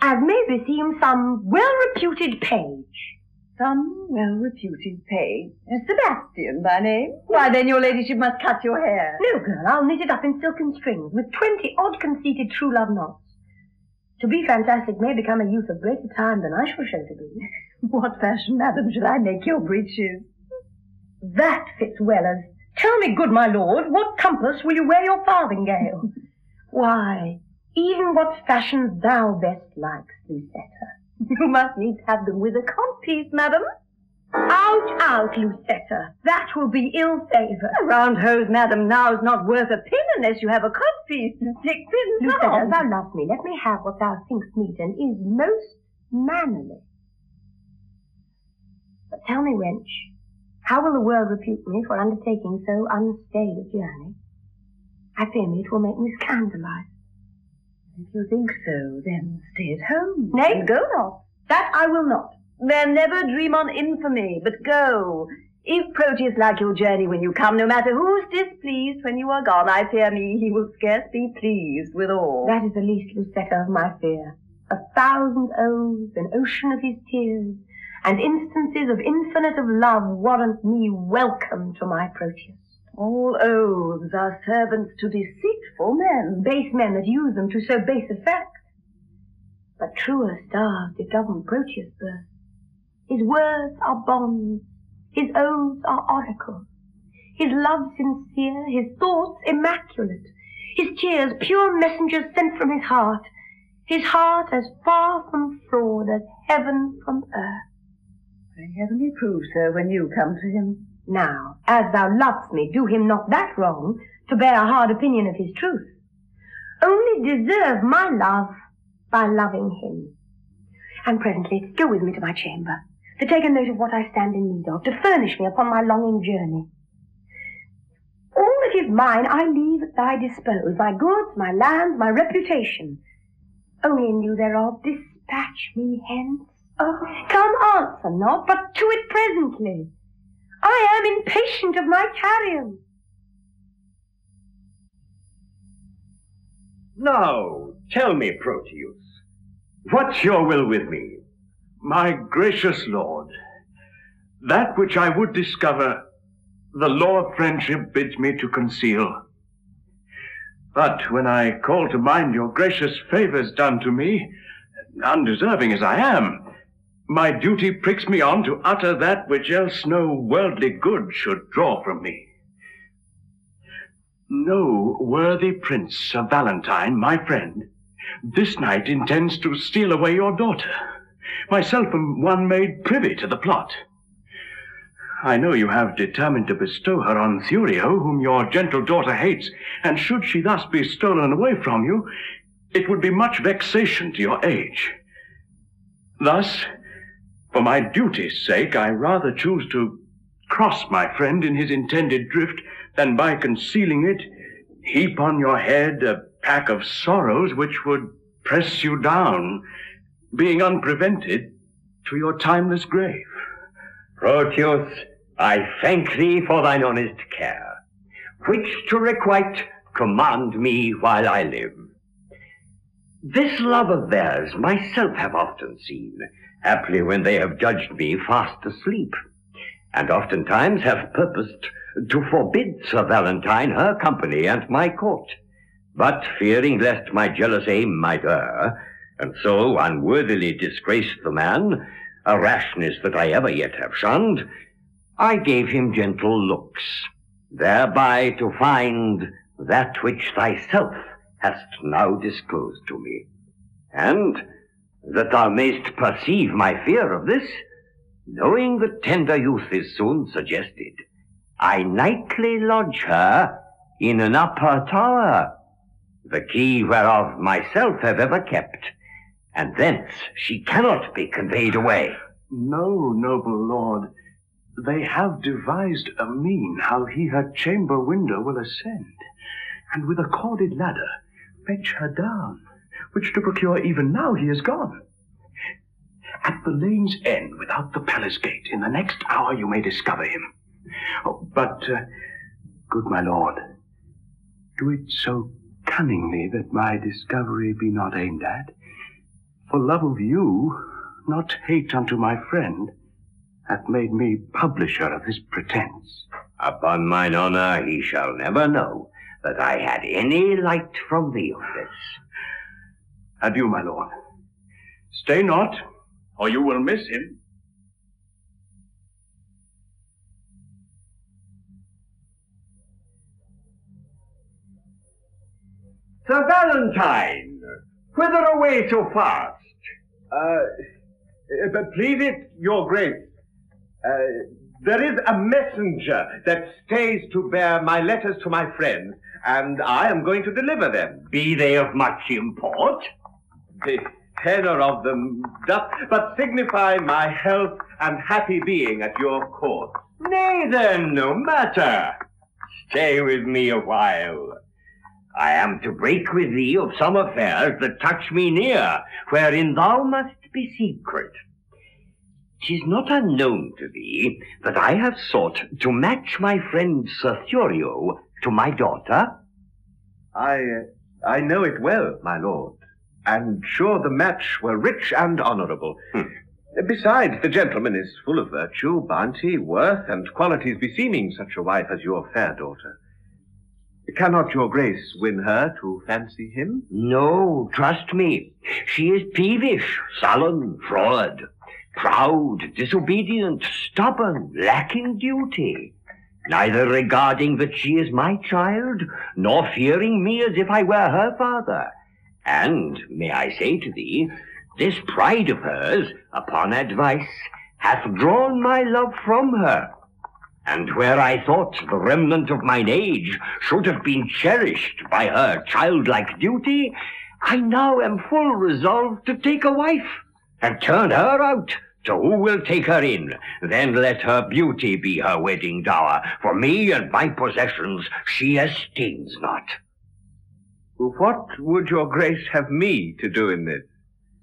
as may beseem some well-reputed page. Some well-reputed page. Uh, Sebastian by name? Why, then your ladyship must cut your hair. No, girl, I'll knit it up in silken strings with twenty odd conceited true love knots. To be fantastic may become a youth of greater time than I shall show to be. *laughs* What fashion, madam, should I make your breeches? That fits well as, tell me, good my lord, what compass will you wear your farthingale? *laughs* Why, even what fashion thou best likes, Lucetta. You must needs have them with a codpiece, madam. Out, out, Lucetta. That will be ill favor. A round hose, madam, now is not worth a pin unless you have a codpiece to stick pins Lucetta, thou love me. Let me have what thou thinkst meet and is most mannerly. But tell me, wench, how will the world repute me for undertaking so unstaid a journey? I fear me it will make me scandalized. If you think so, then stay at home. Nay, go not. That I will not. Then never dream on infamy, but go. If Proteus like your journey when you come, no matter who's displeased when you are gone, I fear me he will scarce be pleased withal. That is the least, Lucetta, of my fear. A thousand oaths, an ocean of his tears, and instances of infinite of love warrant me welcome to my Proteus. All oaths are servants to deceitful men. Base men that use them to so base effect. But truer stars did govern Proteus' birth. His words are bonds, his oaths are oracles, his love sincere, his thoughts immaculate, his tears pure messengers sent from his heart, his heart as far from fraud as heaven from earth. May heaven he prove so when you come to him. Now, as thou lovest me, do him not that wrong to bear a hard opinion of his truth. Only deserve my love by loving him. And presently go with me to my chamber, to take a note of what I stand in need of, to furnish me upon my longing journey. All that is mine I leave at thy dispose, my goods, my lands, my reputation. Only in lieu thereof dispatch me hence. Oh, come answer not, but to it presently. I am impatient of my carrion. Now, tell me, Proteus, what's your will with me? My gracious lord, that which I would discover, the law of friendship bids me to conceal. But when I call to mind your gracious favors done to me, undeserving as I am, my duty pricks me on to utter that which else no worldly good should draw from me. No worthy prince, Sir Valentine, my friend, this night intends to steal away your daughter. Myself am one made privy to the plot. I know you have determined to bestow her on Thurio, whom your gentle daughter hates, and should she thus be stolen away from you, it would be much vexation to your age. Thus, for my duty's sake, I rather choose to cross my friend in his intended drift than by concealing it heap on your head a pack of sorrows which would press you down, being unprevented, to your timeless grave. Proteus, I thank thee for thine honest care, which to requite command me while I live. This love of theirs myself have often seen, haply when they have judged me fast asleep, and oftentimes have purposed to forbid Sir Valentine her company and my court. But fearing lest my jealous aim might err, and so unworthily disgrace the man, a rashness that I ever yet have shunned, I gave him gentle looks, thereby to find that which thyself hast now disclosed to me. And that thou mayst perceive my fear of this, knowing that tender youth is soon suggested, I nightly lodge her in an upper tower, the key whereof myself have ever kept, and thence she cannot be conveyed away. No, noble lord. They have devised a mean how he her chamber window will ascend, and with a corded ladder fetch her down, which to procure even now he is gone. At the lane's end without the palace gate, in the next hour you may discover him. Oh, but, uh, good my lord, do it so cunningly that my discovery be not aimed at. For love of you, not hate unto my friend, hath made me publisher of this pretense. Upon mine honor he shall never know that I had any light from thee of this. Adieu, my lord. Stay not, or you will miss him. Sir Valentine, whither away so fast? Uh, but please it, your grace. Uh, there is a messenger that stays to bear my letters to my friend, and I am going to deliver them. Be they of much import? The tenor of them doth but signify my health and happy being at your court. Nay then, no matter. Stay with me a while. I am to break with thee of some affairs that touch me near, wherein thou must be secret. 'Tis not unknown to thee that I have sought to match my friend Sir Thurio to my daughter. I, uh, I know it well, my lord, and sure the match were rich and honorable. Hmm. Besides, the gentleman is full of virtue, bounty, worth, and qualities beseeming such a wife as your fair daughter. Cannot your grace win her to fancy him? No, trust me. She is peevish, sullen, froward, proud, disobedient, stubborn, lacking duty, neither regarding that she is my child, nor fearing me as if I were her father. And, may I say to thee, this pride of hers, upon advice, hath drawn my love from her and where I thought the remnant of mine age should have been cherished by her childlike duty, I now am full resolved to take a wife, and turn her out to who will take her in. Then let her beauty be her wedding dower. For me and my possessions she esteems not. What would your grace have me to do in this?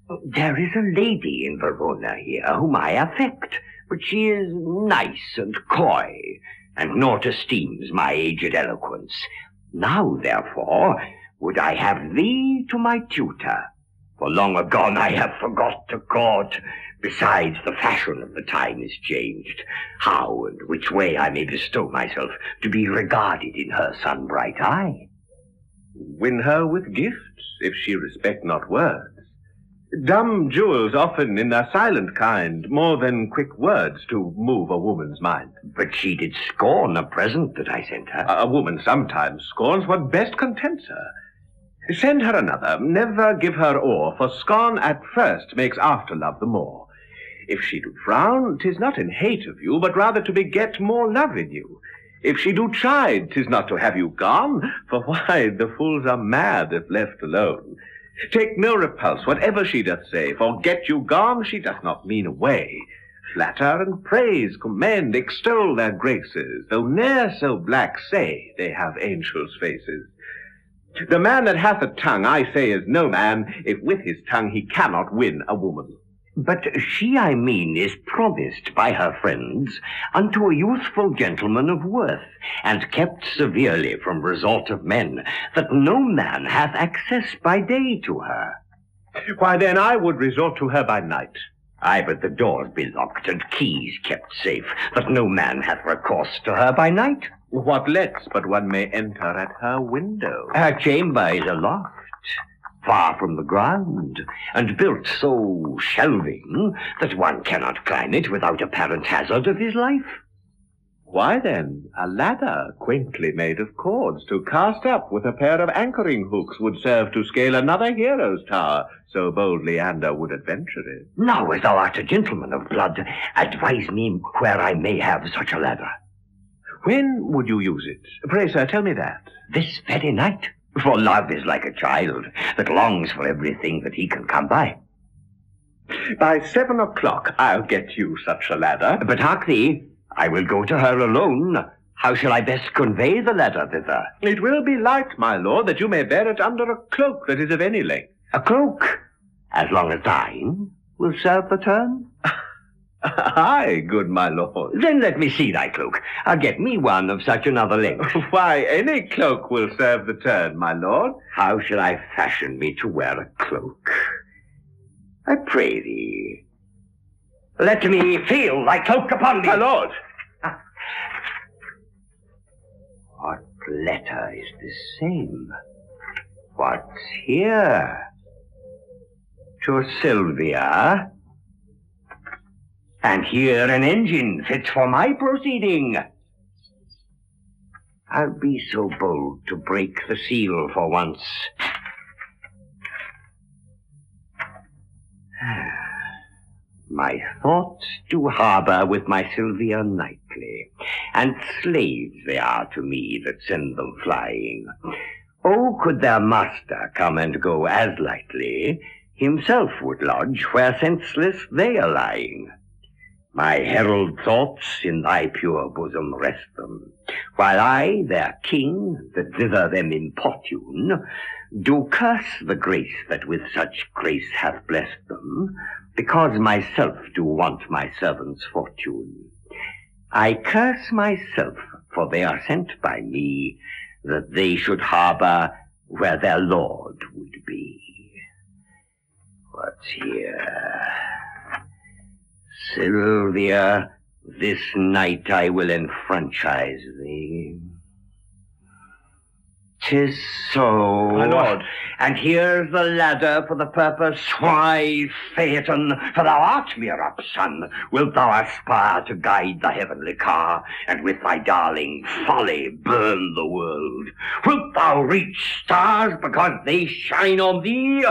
Oh, there is a lady in Verona here whom I affect but she is nice and coy, and naught esteems my aged eloquence. Now, therefore, would I have thee to my tutor, for long agone I have forgot to court. Besides, the fashion of the time is changed. How and which way I may bestow myself to be regarded in her sun-bright eye. Win her with gifts, if she respect not words. Dumb jewels often in their silent kind, more than quick words to move a woman's mind. But she did scorn a present that I sent her. A, a woman sometimes scorns what best contents her. Send her another, never give her o'er, for scorn at first makes after love the more. If she do frown, 'tis not in hate of you, but rather to beget more love in you. If she do chide, 'tis not to have you gone, for why, the fools are mad if left alone. Take no repulse, whatever she doth say, for get you gone she doth not mean away. Flatter and praise, commend, extol their graces, though ne'er so black say they have angels' faces. The man that hath a tongue, I say, is no man, if with his tongue he cannot win a woman. But she, I mean, is promised by her friends unto a youthful gentleman of worth, and kept severely from resort of men, that no man hath access by day to her. Why, then I would resort to her by night. Ay, but the doors be locked and keys kept safe, that no man hath recourse to her by night. What lets but one may enter at her window? Her chamber is aloft, far from the ground, and built so shelving that one cannot climb it without apparent hazard of his life. Why then, a ladder, quaintly made of cords, to cast up with a pair of anchoring hooks would serve to scale another hero's tower, so bold Leander would adventure it. Now, as thou art a gentleman of blood, advise me where I may have such a ladder. When would you use it? Pray, sir, tell me that. This very night. For love is like a child that longs for everything that he can come by. By seven o'clock, I'll get you such a ladder. But hark thee, I will go to her alone. How shall I best convey the ladder thither? It will be light, my lord, that you may bear it under a cloak that is of any length. A cloak, as long as thine will serve the turn? *laughs* Aye, good my lord. Then let me see thy cloak. I'll get me one of such another length. *laughs* Why, any cloak will serve the turn, my lord. How shall I fashion me to wear a cloak? I pray thee, let me feel thy cloak upon me. My lord. What letter is the same? What's here? To Silvia. And here an engine fit for my proceeding. I'll be so bold to break the seal for once. *sighs* My thoughts do harbor with my Silvia nightly, and slaves they are to me that send them flying. Oh, could their master come and go as lightly, himself would lodge where senseless they are lying. My herald thoughts in thy pure bosom rest them, while I, their king, that thither them importune, do curse the grace that with such grace hath blessed them, because myself do want my servants' fortune. I curse myself, for they are sent by me, that they should harbor where their lord would be. What's here? Silvia, this night I will enfranchise thee. Tis so. My lord. And here's the ladder for the purpose. Why, Phaeton, for thou art mere son, wilt thou aspire to guide the heavenly car, and with thy darling folly burn the world? Wilt thou reach stars because they shine on thee?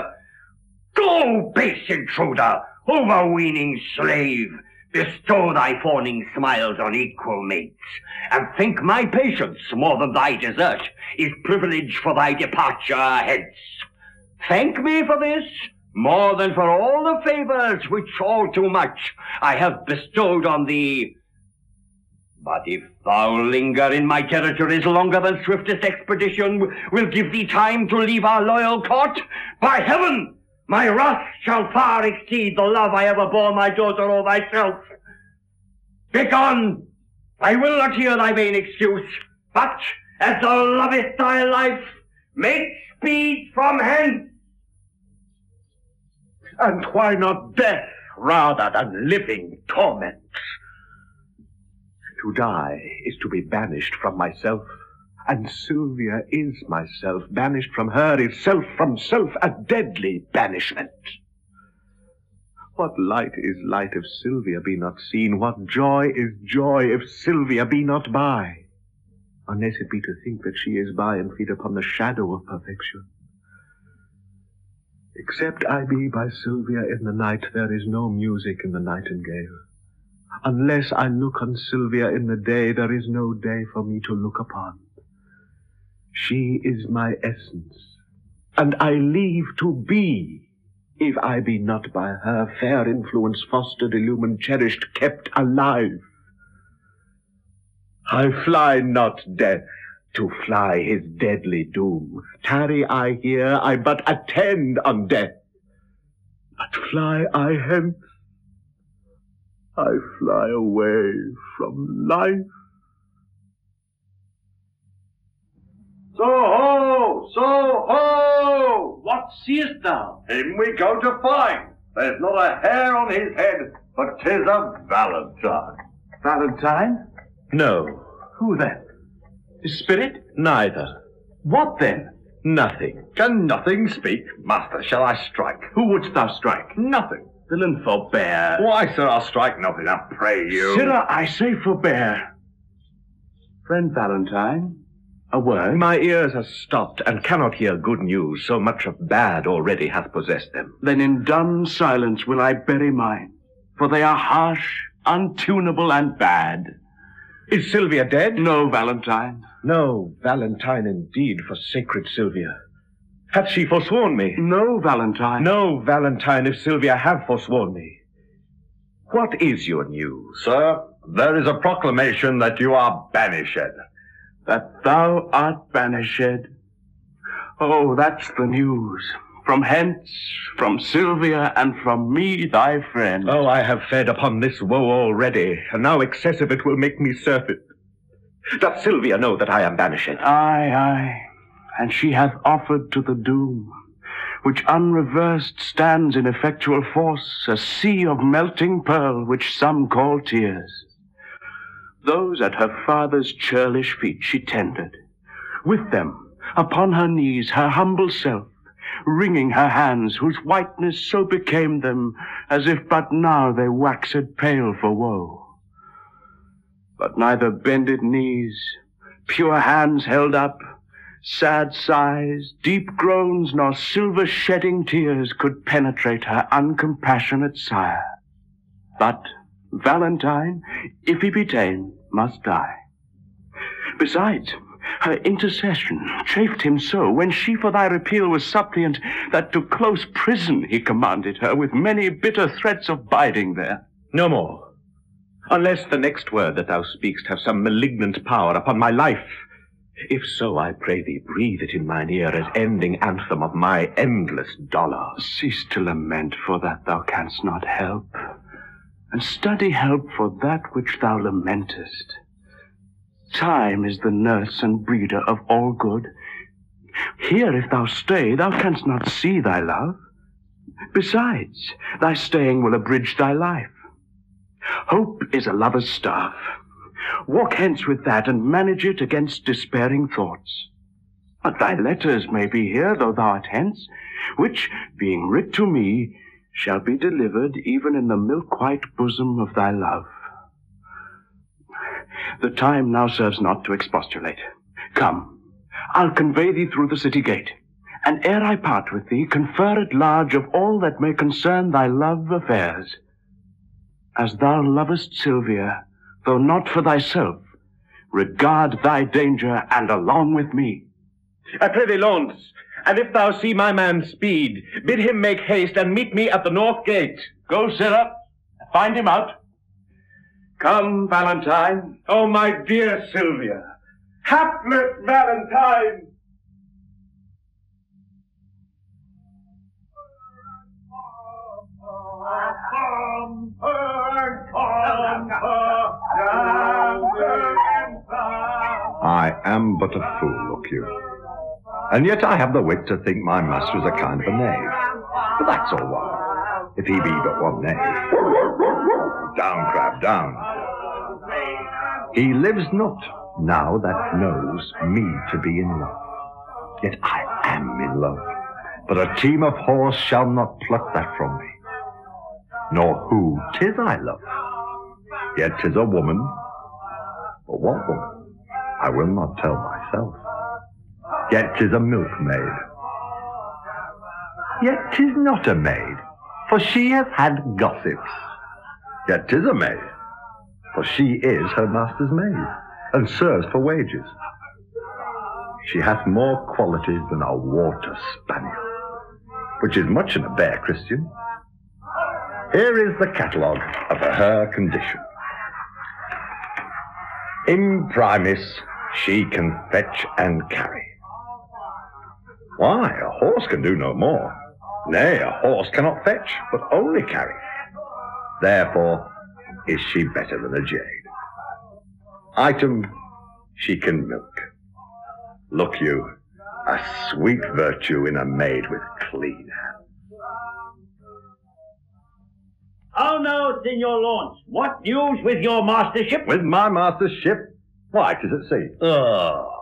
Go, base intruder, overweening slave! Bestow thy fawning smiles on equal mates, and think my patience more than thy desert is privilege for thy departure hence. Thank me for this more than for all the favors which all too much I have bestowed on thee. But if thou linger in my territories longer than swiftest expedition will give thee time to leave our loyal court, by heaven, my wrath shall far exceed the love I ever bore my daughter or thyself. Begone! I will not hear thy vain excuse, but as thou lovest thy life, make speed from hence. And why not death rather than living torments? To die is to be banished from myself, and Silvia is myself. Banished from her is self from self, a deadly banishment. What light is light if Silvia be not seen? What joy is joy if Silvia be not by? Unless it be to think that she is by and feed upon the shadow of perfection. Except I be by Silvia in the night, there is no music in the nightingale. Unless I look on Silvia in the day, there is no day for me to look upon. She is my essence, and I leave to be, if I be not by her fair influence fostered, illumined, cherished, kept alive. I fly not death to fly his deadly doom. Tarry I here, I but attend on death. But fly I hence, I fly away from life. So ho! So ho! What seest thou? Him we go to find. There's not a hair on his head, but 'tis a Valentine. Valentine? No. Who then? His spirit? Neither. What then? Nothing. Can nothing speak? Master, shall I strike? Who wouldst thou strike? Nothing. Villain, forbear. Why, sir, I'll strike nothing, I pray you. Sirrah, I say forbear. Friend Valentine, a word? My ears are stopped and cannot hear good news, so much of bad already hath possessed them. Then in dumb silence will I bury mine, for they are harsh, untunable, and bad. Is Silvia dead? No, Valentine. No, Valentine indeed, for sacred Silvia. Hath she forsworn me? No, Valentine. No, Valentine, if Silvia have forsworn me. What is your news? Sir, there is a proclamation that you are banished. That thou art banished. Oh, that's the news. From hence, from Silvia, and from me, thy friend. Oh, I have fed upon this woe already, and now excess of it will make me surfeit. Doth Silvia know that I am banished? Aye, aye. And she hath offered to the doom, which unreversed stands in effectual force, a sea of melting pearl, which some call tears. Those at her father's churlish feet she tended. With them, upon her knees, her humble self, wringing her hands, whose whiteness so became them, as if but now they waxed pale for woe. But neither bended knees, pure hands held up, sad sighs, deep groans, nor silver shedding tears could penetrate her uncompassionate sire. But Valentine, if he be ta'en, must die. Besides, her intercession chafed him so when she for thy repeal was suppliant that to close prison he commanded her with many bitter threats of biding there. No more. Unless the next word that thou speakst have some malignant power upon my life. If so, I pray thee, breathe it in mine ear as ending anthem of my endless dolor. Cease to lament for that thou canst not help, and study help for that which thou lamentest. Time is the nurse and breeder of all good. Here, if thou stay, thou canst not see thy love. Besides, thy staying will abridge thy life. Hope is a lover's staff. Walk hence with that and manage it against despairing thoughts. But thy letters may be here, though thou art hence, which, being writ to me, shall be delivered even in the milk-white bosom of thy love. The time now serves not to expostulate. Come, I'll convey thee through the city gate, and ere I part with thee, confer at large of all that may concern thy love affairs. As thou lovest Silvia, though not for thyself, regard thy danger, and along with me. I pray thee, Launce, and if thou see my man Speed, bid him make haste and meet me at the north gate. Go, Sirrah, find him out. Come, Valentine. Oh, my dear Silvia, hapless Valentine! I am but a fool, look you. And yet I have the wit to think my master's a kind of a knave. But that's all one, if he be but one knave. Down, crab, down. He lives not now that knows me to be in love. Yet I am in love. But a team of horse shall not pluck that from me. Nor who 'tis I love. Yet 'tis a woman. But what woman? I will not tell myself. Yet 'tis a milkmaid. Yet 'tis not a maid, for she hath had gossips. Yet 'tis a maid, for she is her master's maid, and serves for wages. She hath more qualities than a water spaniel, which is much in a bare Christian. Here is the catalogue of her condition. In primis, she can fetch and carry. Why, a horse can do no more. Nay, a horse cannot fetch, but only carry. Therefore, is she better than a jade? Item, she can milk. Look you, a sweet virtue in a maid with clean hands. How now, Signor Launce? What news with your mastership? With my master's ship? Why, 'tis at sea. Oh,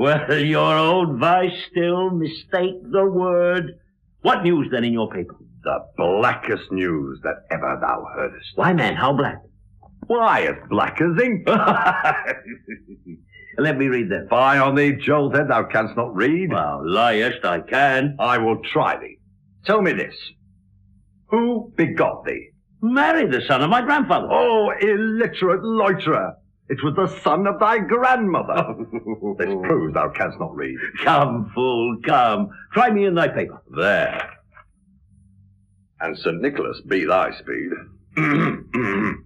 well, your old vice still mistake the word. What news then in your paper? The blackest news that ever thou heardest. Why, man, how black? Why, as black as ink. *laughs* *laughs* Let me read that. Fie on thee, Jolthead, thou canst not read. Well, liest I can. I will try thee. Tell me this. Who begot thee? Mary, the son of my grandfather. Oh, illiterate loiterer. It was the son of thy grandmother. *laughs* this proves thou canst not read. Come, fool, come. Try me in thy paper. There. And St. Nicholas be thy speed. *clears throat*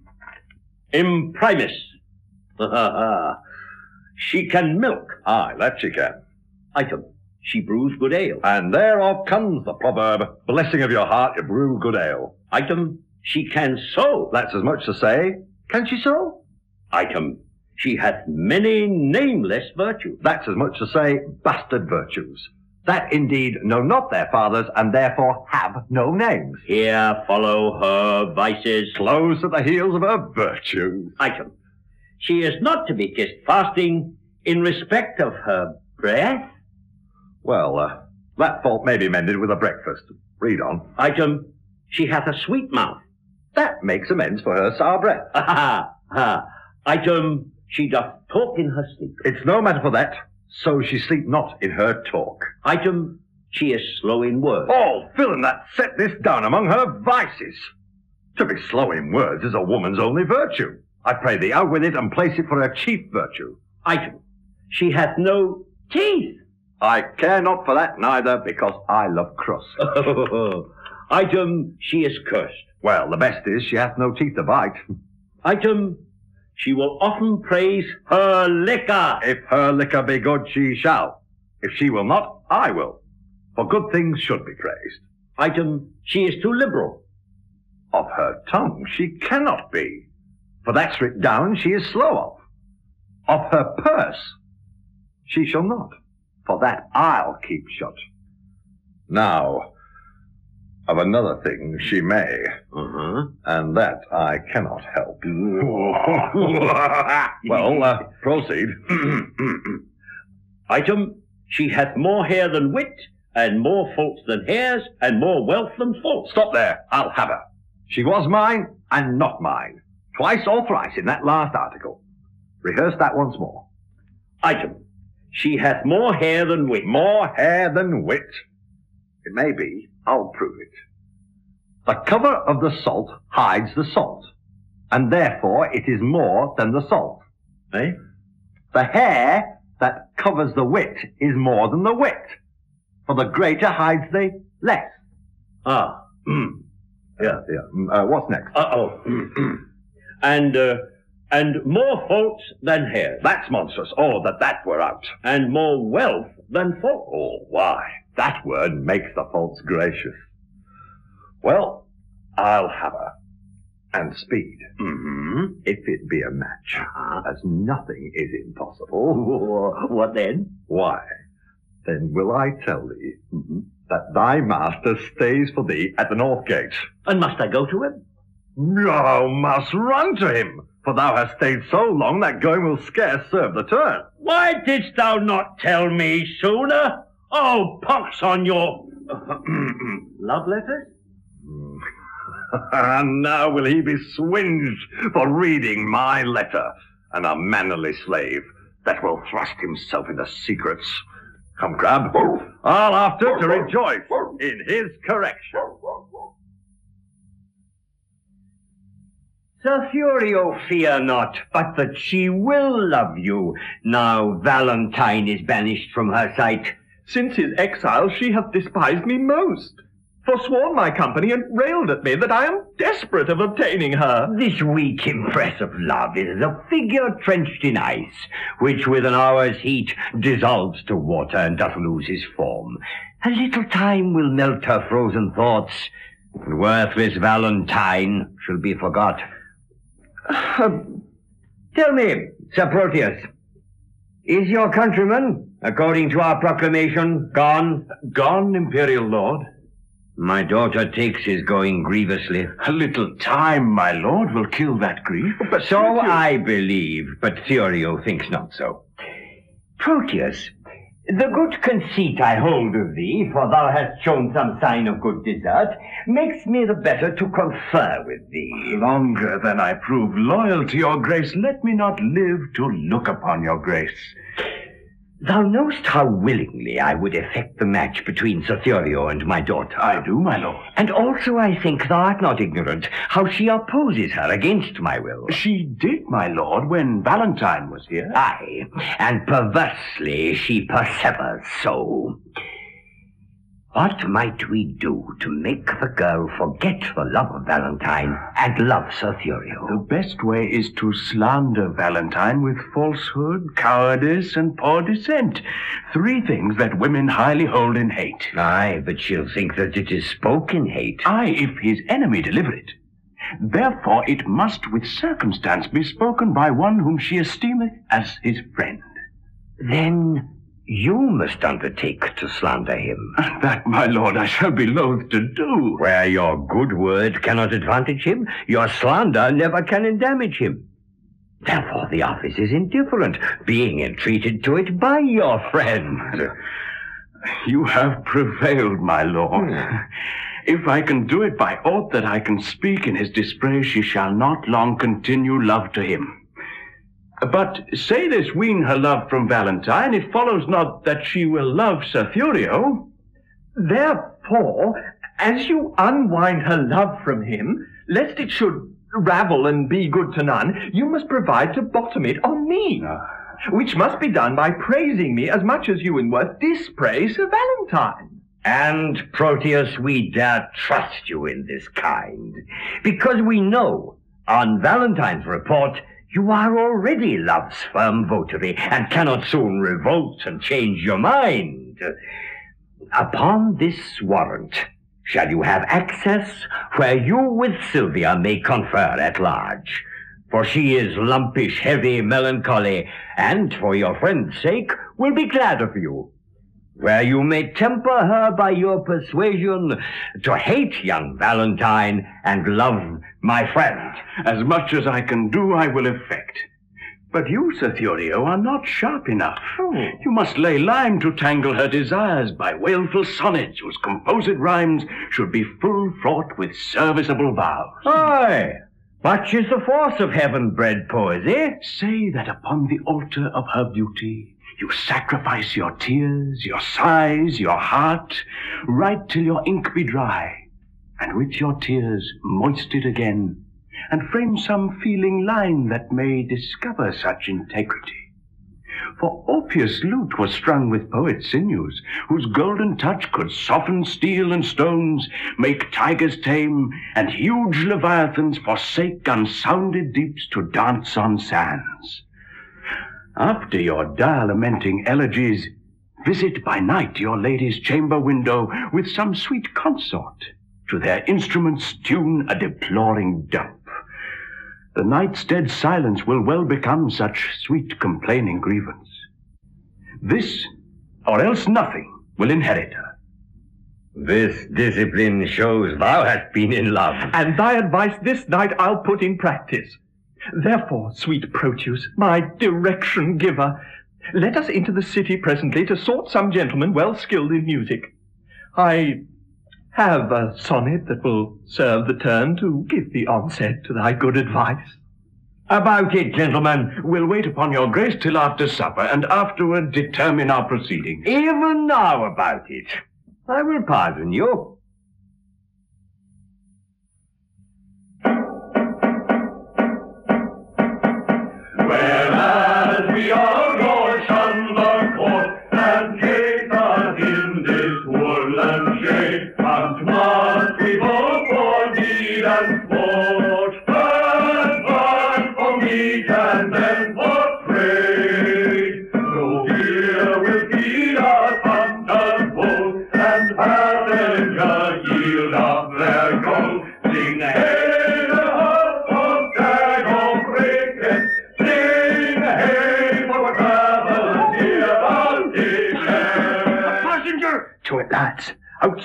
Imprimis. *laughs* she can milk. Aye, that she can. Item. She brews good ale. And thereof comes the proverb, blessing of your heart, you brew good ale. Item. She can sew. That's as much to say, can she sew? Item. She hath many nameless virtues. That's as much to say, bastard virtues. That indeed know not their fathers, and therefore have no names. Here follow her vices. Close at the heels of her virtues. Item. She is not to be kissed fasting in respect of her breath. Well, uh, that fault may be mended with a breakfast. Read on. Item. She hath a sweet mouth. That makes amends for her sour breath. Ha ha ha. Item. She doth talk in her sleep. It's no matter for that. So she sleep not in her talk. Item. She is slow in words. Oh, villain, that set this down among her vices. To be slow in words is a woman's only virtue. I pray thee out with it and place it for her chief virtue. Item. She hath no teeth. I care not for that neither, because I love crust. *laughs* Item. She is cursed. Well, the best is she hath no teeth to bite. Item. She will often praise her liquor. If her liquor be good, she shall. If she will not, I will. For good things should be praised. Item. She is too liberal. Of her tongue she cannot be. For that's writ down she is slow of. Of her purse she shall not. For that I'll keep shut. Now, of another thing she may. Uh-huh. And that I cannot help. *laughs* *laughs* well, uh, proceed. *clears throat* Item. She hath more hair than wit, and more faults than hairs, and more wealth than faults. Stop there. I'll have her. She was mine, and not mine. Twice or thrice in that last article. Rehearse that once more. Item. She hath more hair than wit. More hair than wit. It may be. I'll prove it. The cover of the salt hides the salt, and therefore it is more than the salt. Eh? The hair that covers the wit is more than the wit, for the greater hides the less. Ah. Mm. Yeah, yeah. Mm, Uh, what's next? Uh-oh. and, uh, and more faults than hairs. That's monstrous. Oh, that that were out. And more wealth than faults. Oh, why? That word makes the faults gracious. Well, I'll have her. And speed. Mm-hmm. If it be a match, Uh-huh. as nothing is impossible. *laughs* What then? Why, then will I tell thee that thy master stays for thee at the north gate. And must I go to him? Thou must run to him, for thou hast stayed so long that going will scarce serve the turn. Why didst thou not tell me sooner? Oh, pox on your *clears throat* love letters? *laughs* and now will he be swinged for reading my letter, and a mannerly slave that will thrust himself into secrets. Come, Crab, I'll after to rejoice in his correction. Sir Thurio, fear not, but that she will love you, now Valentine is banished from her sight. Since his exile, she hath despised me most, forsworn my company, and railed at me that I am desperate of obtaining her. This weak impress of love is a figure trenched in ice, which with an hour's heat dissolves to water and doth lose his form. A little time will melt her frozen thoughts, and worthless Valentine shall be forgot. *sighs* Tell me, Sir Proteus, is your countryman, according to our proclamation, gone? Gone, Imperial Lord? My daughter takes his going grievously. A little time, my lord, will kill that grief. But so I believe, but Thurio thinks not so. Proteus, the good conceit I hold of thee, for thou hast shown some sign of good desert, makes me the better to confer with thee. Longer than I prove loyal to your grace, let me not live to look upon your grace. Thou knowest how willingly I would effect the match between Sir Thurio and my daughter. I do, my lord. And also I think thou art not ignorant how she opposes her against my will. She did, my lord, when Valentine was here. Aye, and perversely she persevers so. What might we do to make the girl forget the love of Valentine and love Sir Thurio? The best way is to slander Valentine with falsehood, cowardice, and poor descent. Three things that women highly hold in hate. Aye, but she'll think that it is spoken hate. Aye, if his enemy deliver it. Therefore it must with circumstance be spoken by one whom she esteemeth as his friend. Then you must undertake to slander him. That, my lord, I shall be loath to do. Where your good word cannot advantage him, your slander never can damage him. Therefore the office is indifferent, being entreated to it by your friend. You have prevailed, my lord. Hmm. If I can do it by aught that I can speak in his dispraise, she shall not long continue love to him. But say this wean her love from Valentine, it follows not that she will love Sir Thurio. Therefore, as you unwind her love from him, lest it should ravel and be good to none, you must provide to bottom it on me. Ah. Which must be done by praising me as much as you in worth dispraise Sir Valentine. And, Proteus, we dare trust you in this kind, because we know, on Valentine's report, you are already love's firm votary, and cannot soon revolt and change your mind. Upon this warrant shall you have access where you with Silvia may confer at large. For she is lumpish, heavy, melancholy, and for your friend's sake will be glad of you. Where you may temper her by your persuasion to hate young Valentine and love my friend. As much as I can do, I will effect. But you, Sir Thurio, are not sharp enough. Oh. You must lay lime to tangle her desires by wailful sonnets whose composed rhymes should be full fraught with serviceable vows. Aye, much is the force of heaven-bred poesy. Say that upon the altar of her beauty you sacrifice your tears, your sighs, your heart, right till your ink be dry, and with your tears moist it again, and frame some feeling line that may discover such integrity. For Orpheus' lute was strung with poet's sinews, whose golden touch could soften steel and stones, make tigers tame, and huge leviathans forsake unsounded deeps to dance on sands. After your dire lamenting elegies, visit by night your lady's chamber window with some sweet consort. To their instruments tune a deploring dump. The night's dead silence will well become such sweet complaining grievance. This, or else nothing, will inherit her. This discipline shows thou hast been in love. And thy advice this night I'll put in practice. Therefore, sweet Proteus, my direction giver, let us into the city presently to sort some gentleman well skilled in music. I have a sonnet that will serve the turn to give the onset to thy good advice. About it, gentlemen. We'll wait upon your grace till after supper, and afterward determine our proceedings. Even now about it. I will pardon you.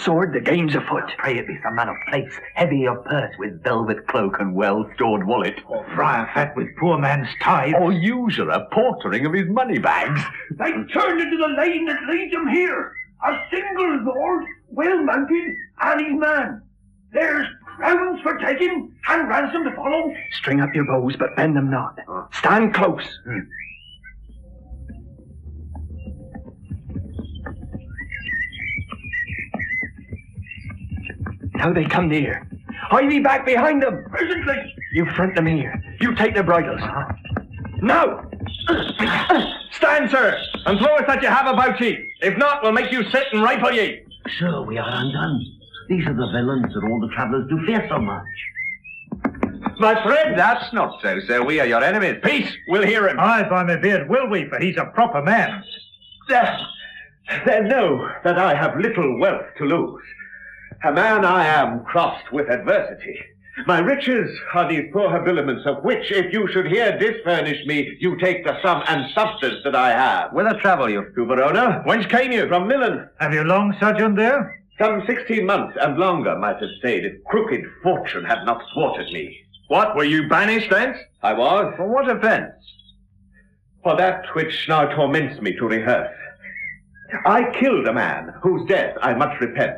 Outsword, the game's afoot. Pray it be some man of place, heavy of purse, with velvet cloak and well-stored wallet. Or friar fat with poor man's tithe. Or usurer portering of his money bags. They turned into the lane that leads them here. A single lord, well mounted, and his man. There's crowns for taking, and ransom to follow. String up your bows, but bend them not. Stand close. Hmm. Now they come near. Hie thee back behind them. Presently. You front them here. You take their bridles. Now! Stand, sir, and throw us that you have about ye. If not, we'll make you sit and rifle ye. Sir, we are undone. These are the villains that all the travellers do fear so much. My friend, that's not so, sir. We are your enemies. Peace! We'll hear him. Aye, by my beard, will we, for he's a proper man. There, Then know that I have little wealth to lose. A man I am crossed with adversity. My riches are these poor habiliments of which, if you should here disfurnish me, you take the sum and substance that I have. Whither travel you? To Verona. Whence came you? From Milan. Have you long sojourned there? Some sixteen months and longer might have stayed if crooked fortune had not thwarted me. What, were you banished thence? I was. For what offence? For that which now torments me to rehearse. I killed a man whose death I much repent.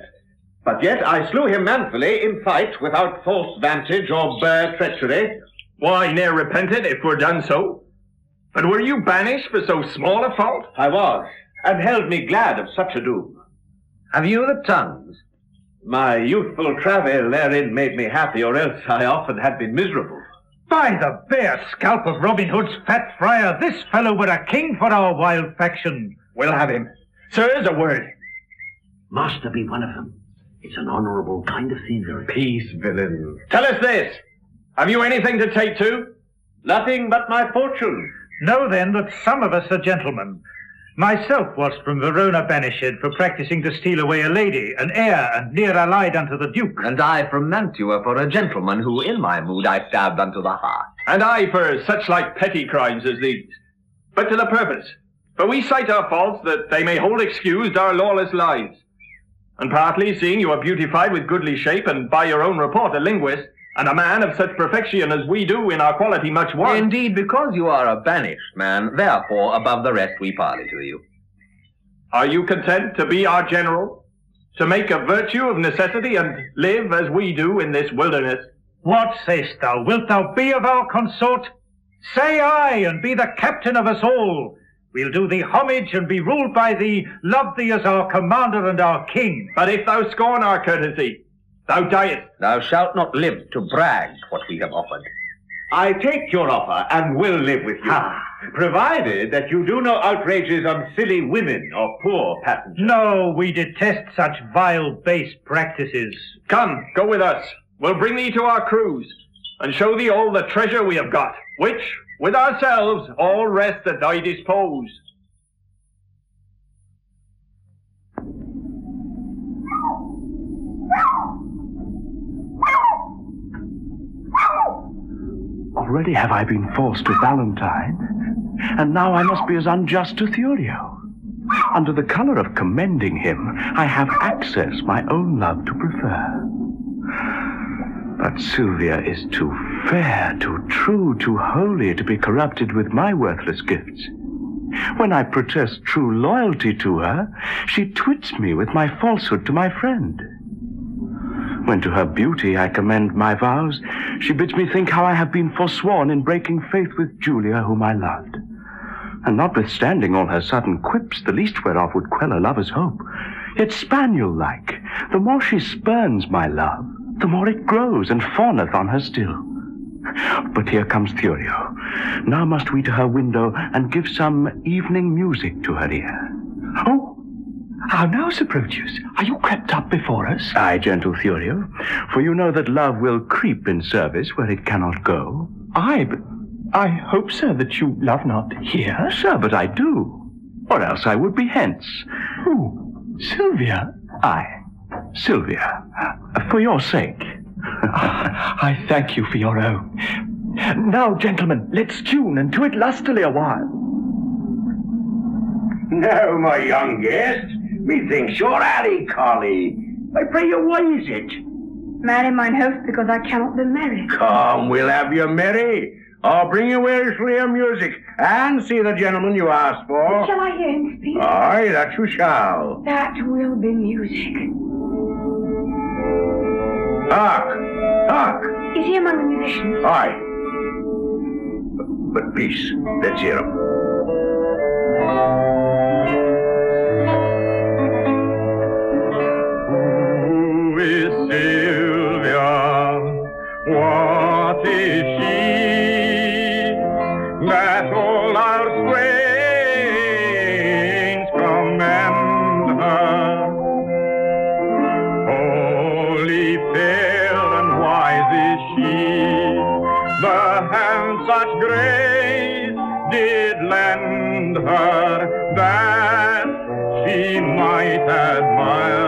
But yet I slew him manfully in fight without false vantage or bare treachery. Why, ne'er repented if we're done so. But were you banished for so small a fault? I was, and held me glad of such a doom. Have you the tongues? My youthful travail therein made me happy, or else I often had been miserable. By the bare scalp of Robin Hood's fat friar, this fellow were a king for our wild faction. We'll have him. Sirs, a word. Master be one of them. It's an honourable kind of thievery. Peace, villain. Tell us this. Have you anything to take to? Nothing but my fortune. Know then that some of us are gentlemen. Myself was from Verona banished for practising to steal away a lady, an heir, and near allied unto the Duke. And I from Mantua for a gentleman who in my mood I stabbed unto the heart. And I for such like petty crimes as these. But to the purpose. For we cite our faults that they may hold excused our lawless lives. And partly, seeing you are beautified with goodly shape, and by your own report a linguist, and a man of such perfection as we do in our quality much want. Indeed, because you are a banished man, therefore above the rest we parley to you. Are you content to be our general? To make a virtue of necessity and live as we do in this wilderness? What sayst thou? Wilt thou be of our consort? Say aye, and be the captain of us all. We'll do thee homage and be ruled by thee, love thee as our commander and our king. But if thou scorn our courtesy, thou diest. Thou shalt not live to brag what we have offered. I take your offer and will live with you. Ah. Provided that you do no outrages on silly women or poor passengers. No, we detest such vile, base practices. Come, go with us. We'll bring thee to our crews, and show thee all the treasure we have got, which, with ourselves, all rest at thy dispose. Already have I been false to Valentine, and now I must be as unjust to Thurio. Under the color of commending him, I have access my own love to prefer. But Silvia is too fair, too true, too holy to be corrupted with my worthless gifts. When I protest true loyalty to her, she twits me with my falsehood to my friend. When to her beauty I commend my vows, she bids me think how I have been forsworn in breaking faith with Julia, whom I loved. And notwithstanding all her sudden quips, the least whereof would quell a lover's hope, yet spaniel-like, the more she spurns my love, the more it grows and fawneth on her still. But here comes Thurio. Now must we to her window and give some evening music to her ear. Oh, how now, Sir Proteus? Are you crept up before us? Aye, gentle Thurio, for you know that love will creep in service where it cannot go. Aye, but I hope, sir, that you love not here. Sir, but I do, or else I would be hence. Who? Silvia? Aye, Silvia, for your sake. *laughs* I thank you for your own. Now, gentlemen, let's tune and to it lustily a while. Now, my young guest, methinks you're alley collie. I pray you, why is it? Marry mine host because I cannot be married. Come, we'll have you merry. I'll bring you Wellesley music and see the gentleman you asked for. Shall I hear him speak? Aye, that you shall. That will be music. Hark! Hark! Is he among the musicians? Aye. But, but peace. Let's hear him. Who is Silvia? What is such grace did lend her that she might admired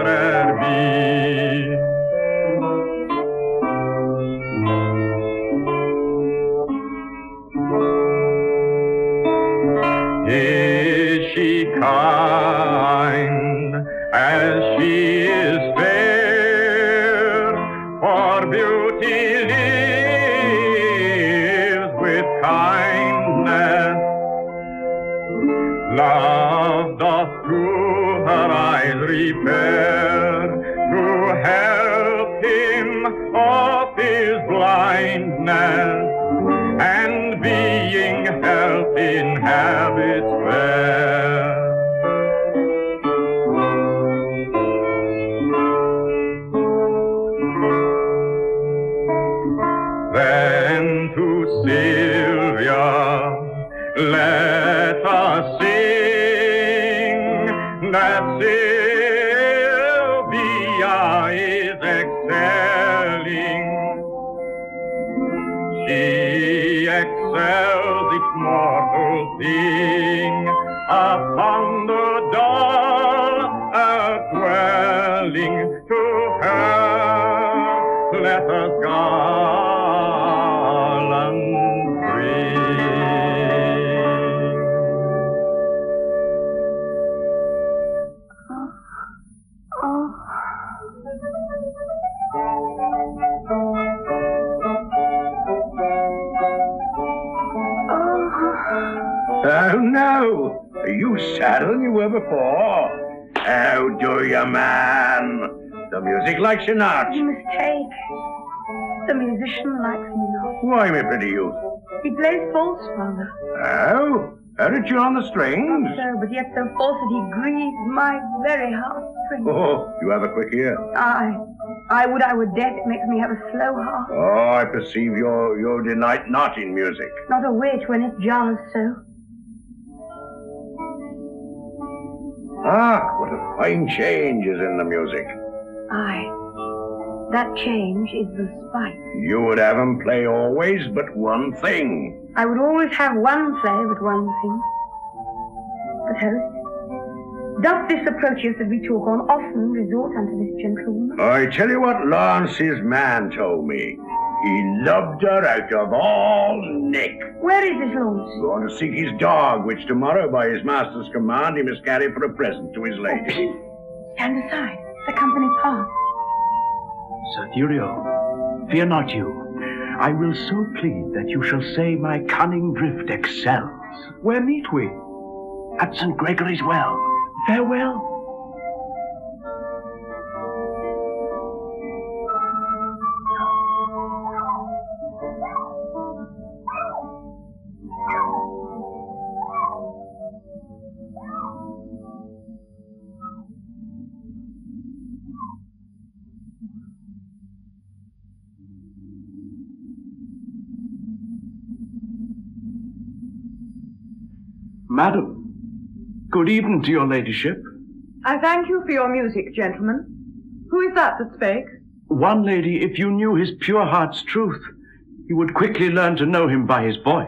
music likes you not. You mistake. The musician likes me not. Why, my pretty youth? He plays false, father. Oh, heard you on the strings? So, but yet so false that he grieves my very heartstrings. Oh, you have a quick ear. I, I would I were deaf. It makes me have a slow heart. Oh, I perceive your your delight not in music. Not a whit when it jars so. Ah, what a fine change is in the music. Aye. That change is the spite. You would have 'em play always but one thing. I would always have one play but one thing. But host, doth this Proteus that we talk on often resort unto this gentlewoman? I tell you what Launce's man told me. He loved her out of all nick. Where is this Launce? Going to seek his dog, which tomorrow, by his master's command, he must carry for a present to his lady. Oh, stand aside. The company pass. Sir Thurio, fear not you. I will so plead that you shall say my cunning drift excels. Where meet we? At St. Gregory's Well. Farewell. Madam, good evening to your ladyship. I thank you for your music, gentlemen. Who is that that spake? One lady, if you knew his pure heart's truth, you would quickly learn to know him by his voice.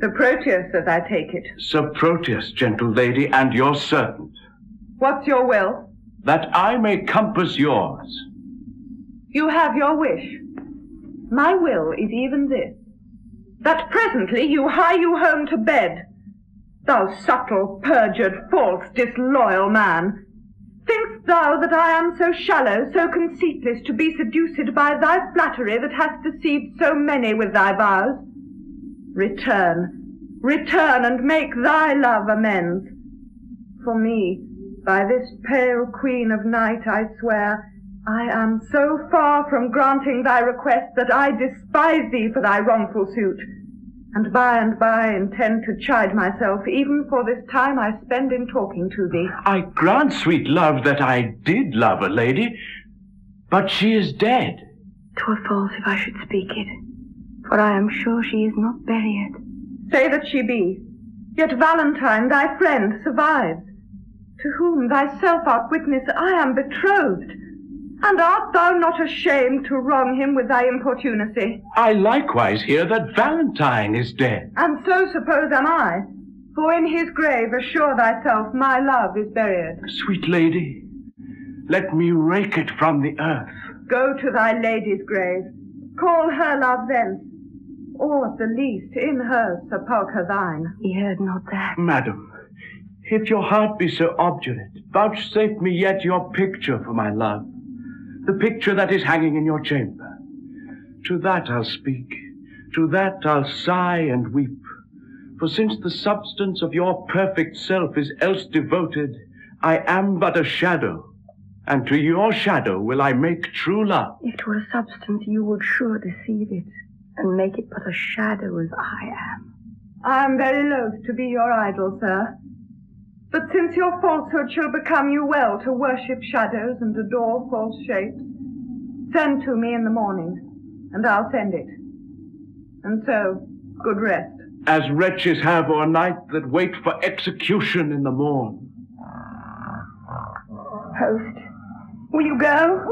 Sir Proteus, as I take it. Sir Proteus, gentle lady, and your servant, What's your will? that I may compass yours. You have your wish. My will is even this, that presently you hie you home to bed. Thou subtle, perjured, false, disloyal man, think'st thou that I am so shallow, so conceitless, to be seduced by thy flattery that hast deceived so many with thy vows? Return, return, and make thy love amends. For me, by this pale queen of night, I swear, I am so far from granting thy request that I despise thee for thy wrongful suit, and by and by intend to chide myself even for this time I spend in talking to thee. I grant, sweet love, that I did love a lady, but she is dead. Twere false if I should speak it, for I am sure she is not buried. Say that she be. Yet Valentine, thy friend, survives, to whom thyself art witness I am betrothed, And art thou not ashamed to wrong him with thy importunity? I likewise hear that Valentine is dead. And so suppose am I. For in his grave assure thyself my love is buried. Sweet lady, let me rake it from the earth. Go to thy lady's grave. Call her love thence. Or at the least in her sepulchre thine. He heard not that. Madam, if your heart be so obdurate, vouchsafe me yet your picture for my love, the picture that is hanging in your chamber. To that I'll speak, to that I'll sigh and weep. For since the substance of your perfect self is else devoted, I am but a shadow, and to your shadow will I make true love. If 'twere a substance, you would sure deceive it, and make it but a shadow as I am. I am very loath to be your idol, sir. But since your falsehood shall become you well to worship shadows and adore false shapes, send to me in the morning, and I'll send it. And so, good rest. As wretches have o'er night that wait for execution in the morn. Host, will you go?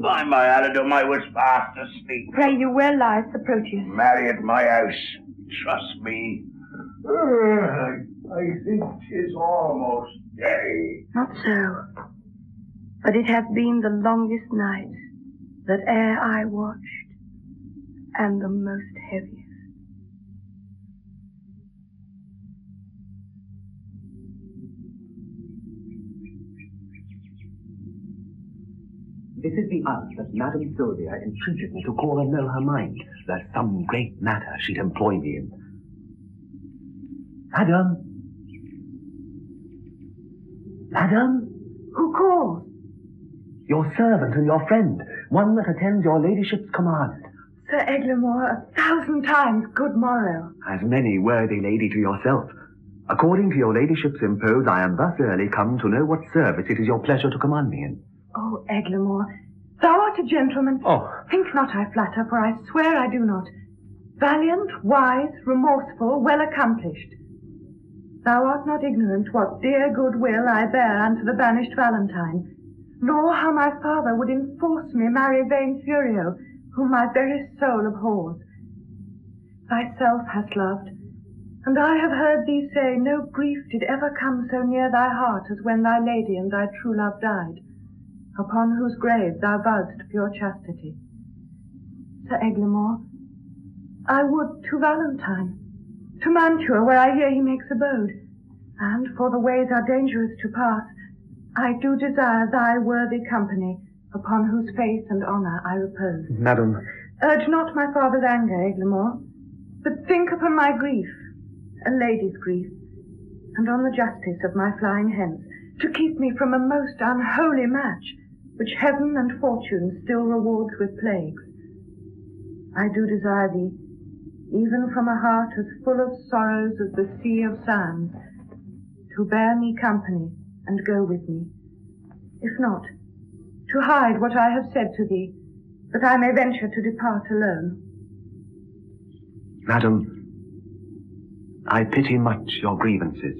By my halidom, I was fast asleep. Pray you where lies Sir Proteus? Marry at my house. Trust me. Uh, I think 'tis almost day. Not so. But it hath been the longest night that e'er I watched, and the most heaviest. This is the hour that Madame Silvia entreated me to call and know her mind. There's some great matter she'd employ me in. Madam? Madam? Who calls? Your servant and your friend, one that attends your ladyship's command. Sir Eglamour, a thousand times good morrow. As many, worthy lady, to yourself. According to your ladyship's impose, I am thus early come to know what service it is your pleasure to command me in. Oh, Eglamour, thou art a gentleman. Oh. Think not I flatter, for I swear I do not. Valiant, wise, remorseful, well accomplished. Thou art not ignorant what dear good will I bear unto the banished Valentine, nor how my father would enforce me marry vain Thurio, whom my very soul abhors. Thyself hast loved, and I have heard thee say no grief did ever come so near thy heart as when thy lady and thy true love died, upon whose grave thou vowedst pure chastity. Sir Eglamour, I would to Valentine, to Mantua, where I hear he makes abode, and for the ways are dangerous to pass, I do desire thy worthy company, upon whose faith and honour I repose. Madam, Urge not my father's anger, Eglamour, but think upon my grief, a lady's grief, and on the justice of my flying hence, to keep me from a most unholy match, which heaven and fortune still rewards with plagues. I do desire thee, even from a heart as full of sorrows as the sea of sands, to bear me company and go with me. If not, to hide what I have said to thee, that I may venture to depart alone. Madam, I pity much your grievances,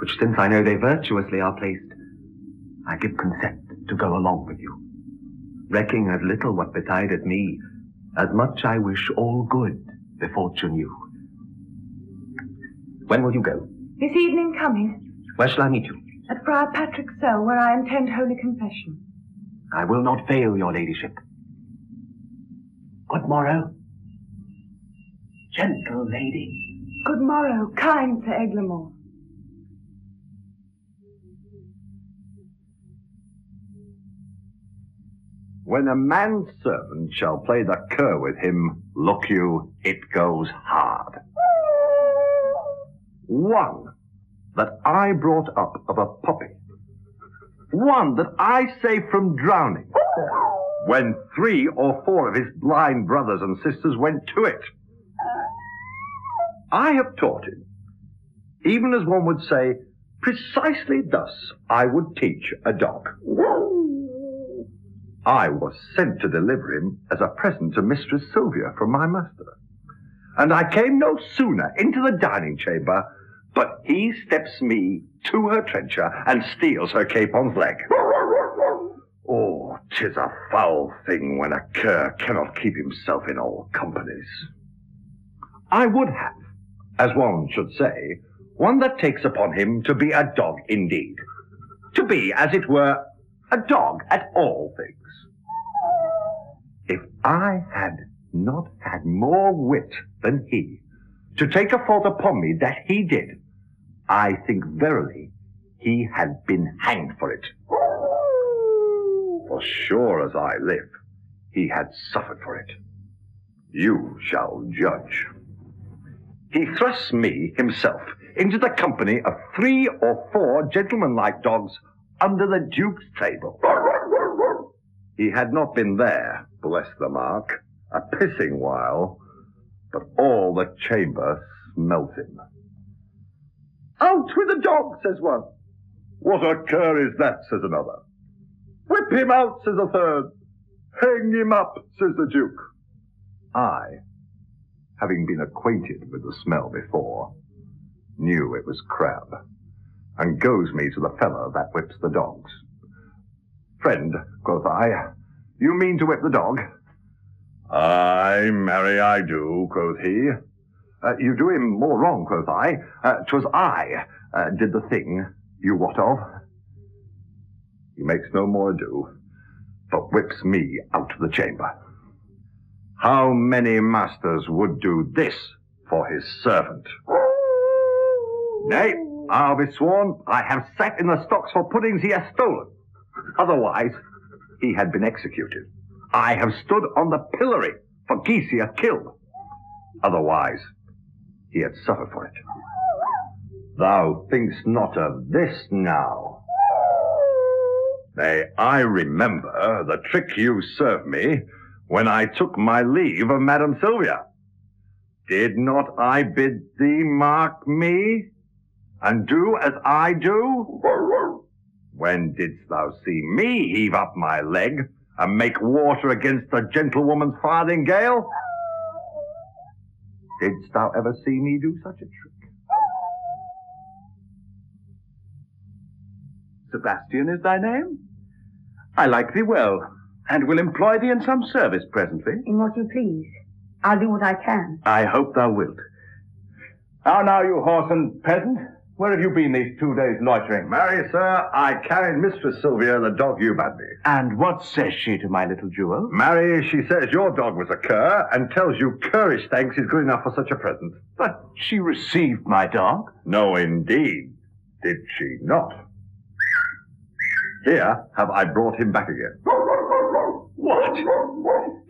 which since I know they virtuously are placed, I give consent to go along with you, recking as little what betideth me, as much I wish all good befortune you. When will you go? This evening coming, Where shall I meet you? at Friar Patrick's cell, where I intend holy confession. I will not fail your ladyship. Good morrow. Gentle lady. Good morrow, kind Sir Eglamour. When a man's servant shall play the cur with him, look you, it goes hard. One that I brought up of a puppy. One that I saved from drowning. When three or four of his blind brothers and sisters went to it. I have taught him, even as one would say, precisely thus I would teach a dog. I was sent to deliver him as a present to Mistress Silvia from my master. And I came no sooner into the dining chamber But he steps me to her trencher and steals her capon's leg. Oh, 'tis a foul thing when a cur cannot keep himself in all companies. I would have, as one should say, one that takes upon him to be a dog indeed. To be, as it were, a dog at all things. If I had not had more wit than he, to take a fault upon me that he did, I think verily he had been hanged for it. For sure as I live, he had suffered for it. You shall judge. He thrusts me himself into the company of three or four gentlemanlike dogs under the Duke's table. He had not been there, bless the mark, a pissing while, but all the chamber smelt him. Out with the dog, says one. What a cur is that, says another. Whip him out, says a third. Hang him up, says the Duke. I, having been acquainted with the smell before, knew it was Crab, and goes me to the fellow that whips the dogs. Friend, quoth I, you mean to whip the dog? Ay, marry I do, quoth he. Uh, you do him more wrong, quoth I. Uh, 'Twas I uh, did the thing you wot of. He makes no more ado, but whips me out of the chamber. How many masters would do this for his servant? Nay, I'll be sworn I have sat in the stocks for puddings he has stolen. Otherwise, he had been executed. I have stood on the pillory for geese he killed. Otherwise, he had suffered for it. Thou thinkst not of this now. Nay, I remember the trick you served me when I took my leave of Madam Silvia. Did not I bid thee mark me and do as I do? When didst thou see me heave up my leg and make water against a gentlewoman's farthingale? Didst thou ever see me do such a trick? Sebastian is thy name? I like thee well, and will employ thee in some service presently. In what you please. I'll do what I can. I hope thou wilt. How now, you horse and peasant? Where have you been these two days loitering? Marry, sir, I carried Mistress Silvia the dog you bade me. And what says she to my little jewel? Marry, she says your dog was a cur, and tells you curish thanks is good enough for such a present. But she received my dog. No, indeed. Did she not? Here have I brought him back again. What?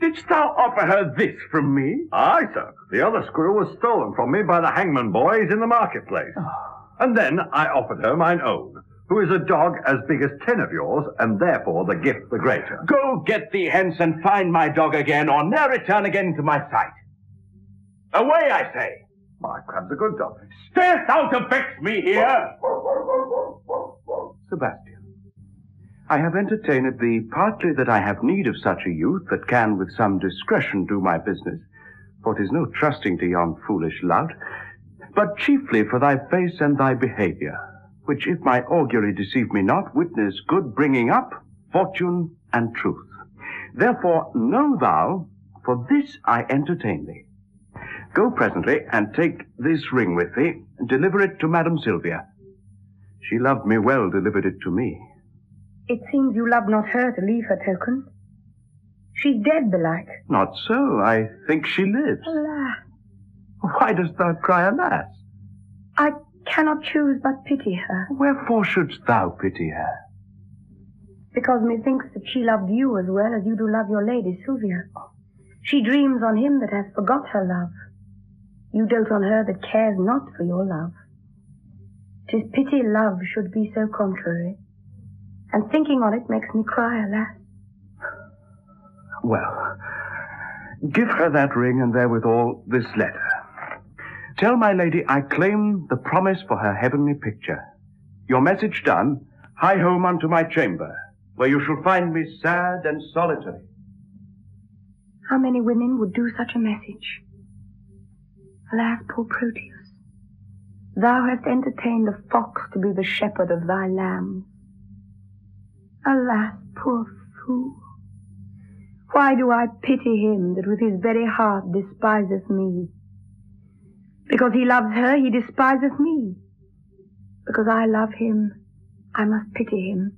Didst thou offer her this from me? Aye, sir. The other screw was stolen from me by the hangman boys in the marketplace. Ah. And then I offered her mine own, who is a dog as big as ten of yours, and therefore the gift the greater. Go get thee hence and find my dog again, or ne'er return again to my sight. Away, I say. My Crab's a good dog. Stay thou to vex me here? Sebastian, I have entertained thee partly that I have need of such a youth that can with some discretion do my business, for for 'tis no trusting to yon foolish lout, but chiefly for thy face and thy behavior, which, if my augury deceive me not, witness good bringing up, fortune, and truth. Therefore know thou, for this I entertain thee. Go presently and take this ring with thee, and deliver it to Madam Silvia. She loved me well, delivered it to me. It seems you love not her to leave her token. She's dead, belike. Not so. I think she lives. Alas, Why dost thou cry alas? I cannot choose but pity her, Wherefore shouldst thou pity her? because methinks that she loved you as well as you do love your lady, Silvia. She dreams on him that has forgot her love. You dote on her that cares not for your love. 'Tis pity love should be so contrary, and thinking on it makes me cry, alas. Well, give her that ring and therewithal this letter. Tell my lady I claim the promise for her heavenly picture. Your message done, hie home unto my chamber, where you shall find me sad and solitary. How many women would do such a message? Alas, poor Proteus. Thou hast entertained a fox to be the shepherd of thy lambs. Alas, poor fool! Why do I pity him that with his very heart despiseth me? Because he loves her, he despiseth me. Because I love him, I must pity him.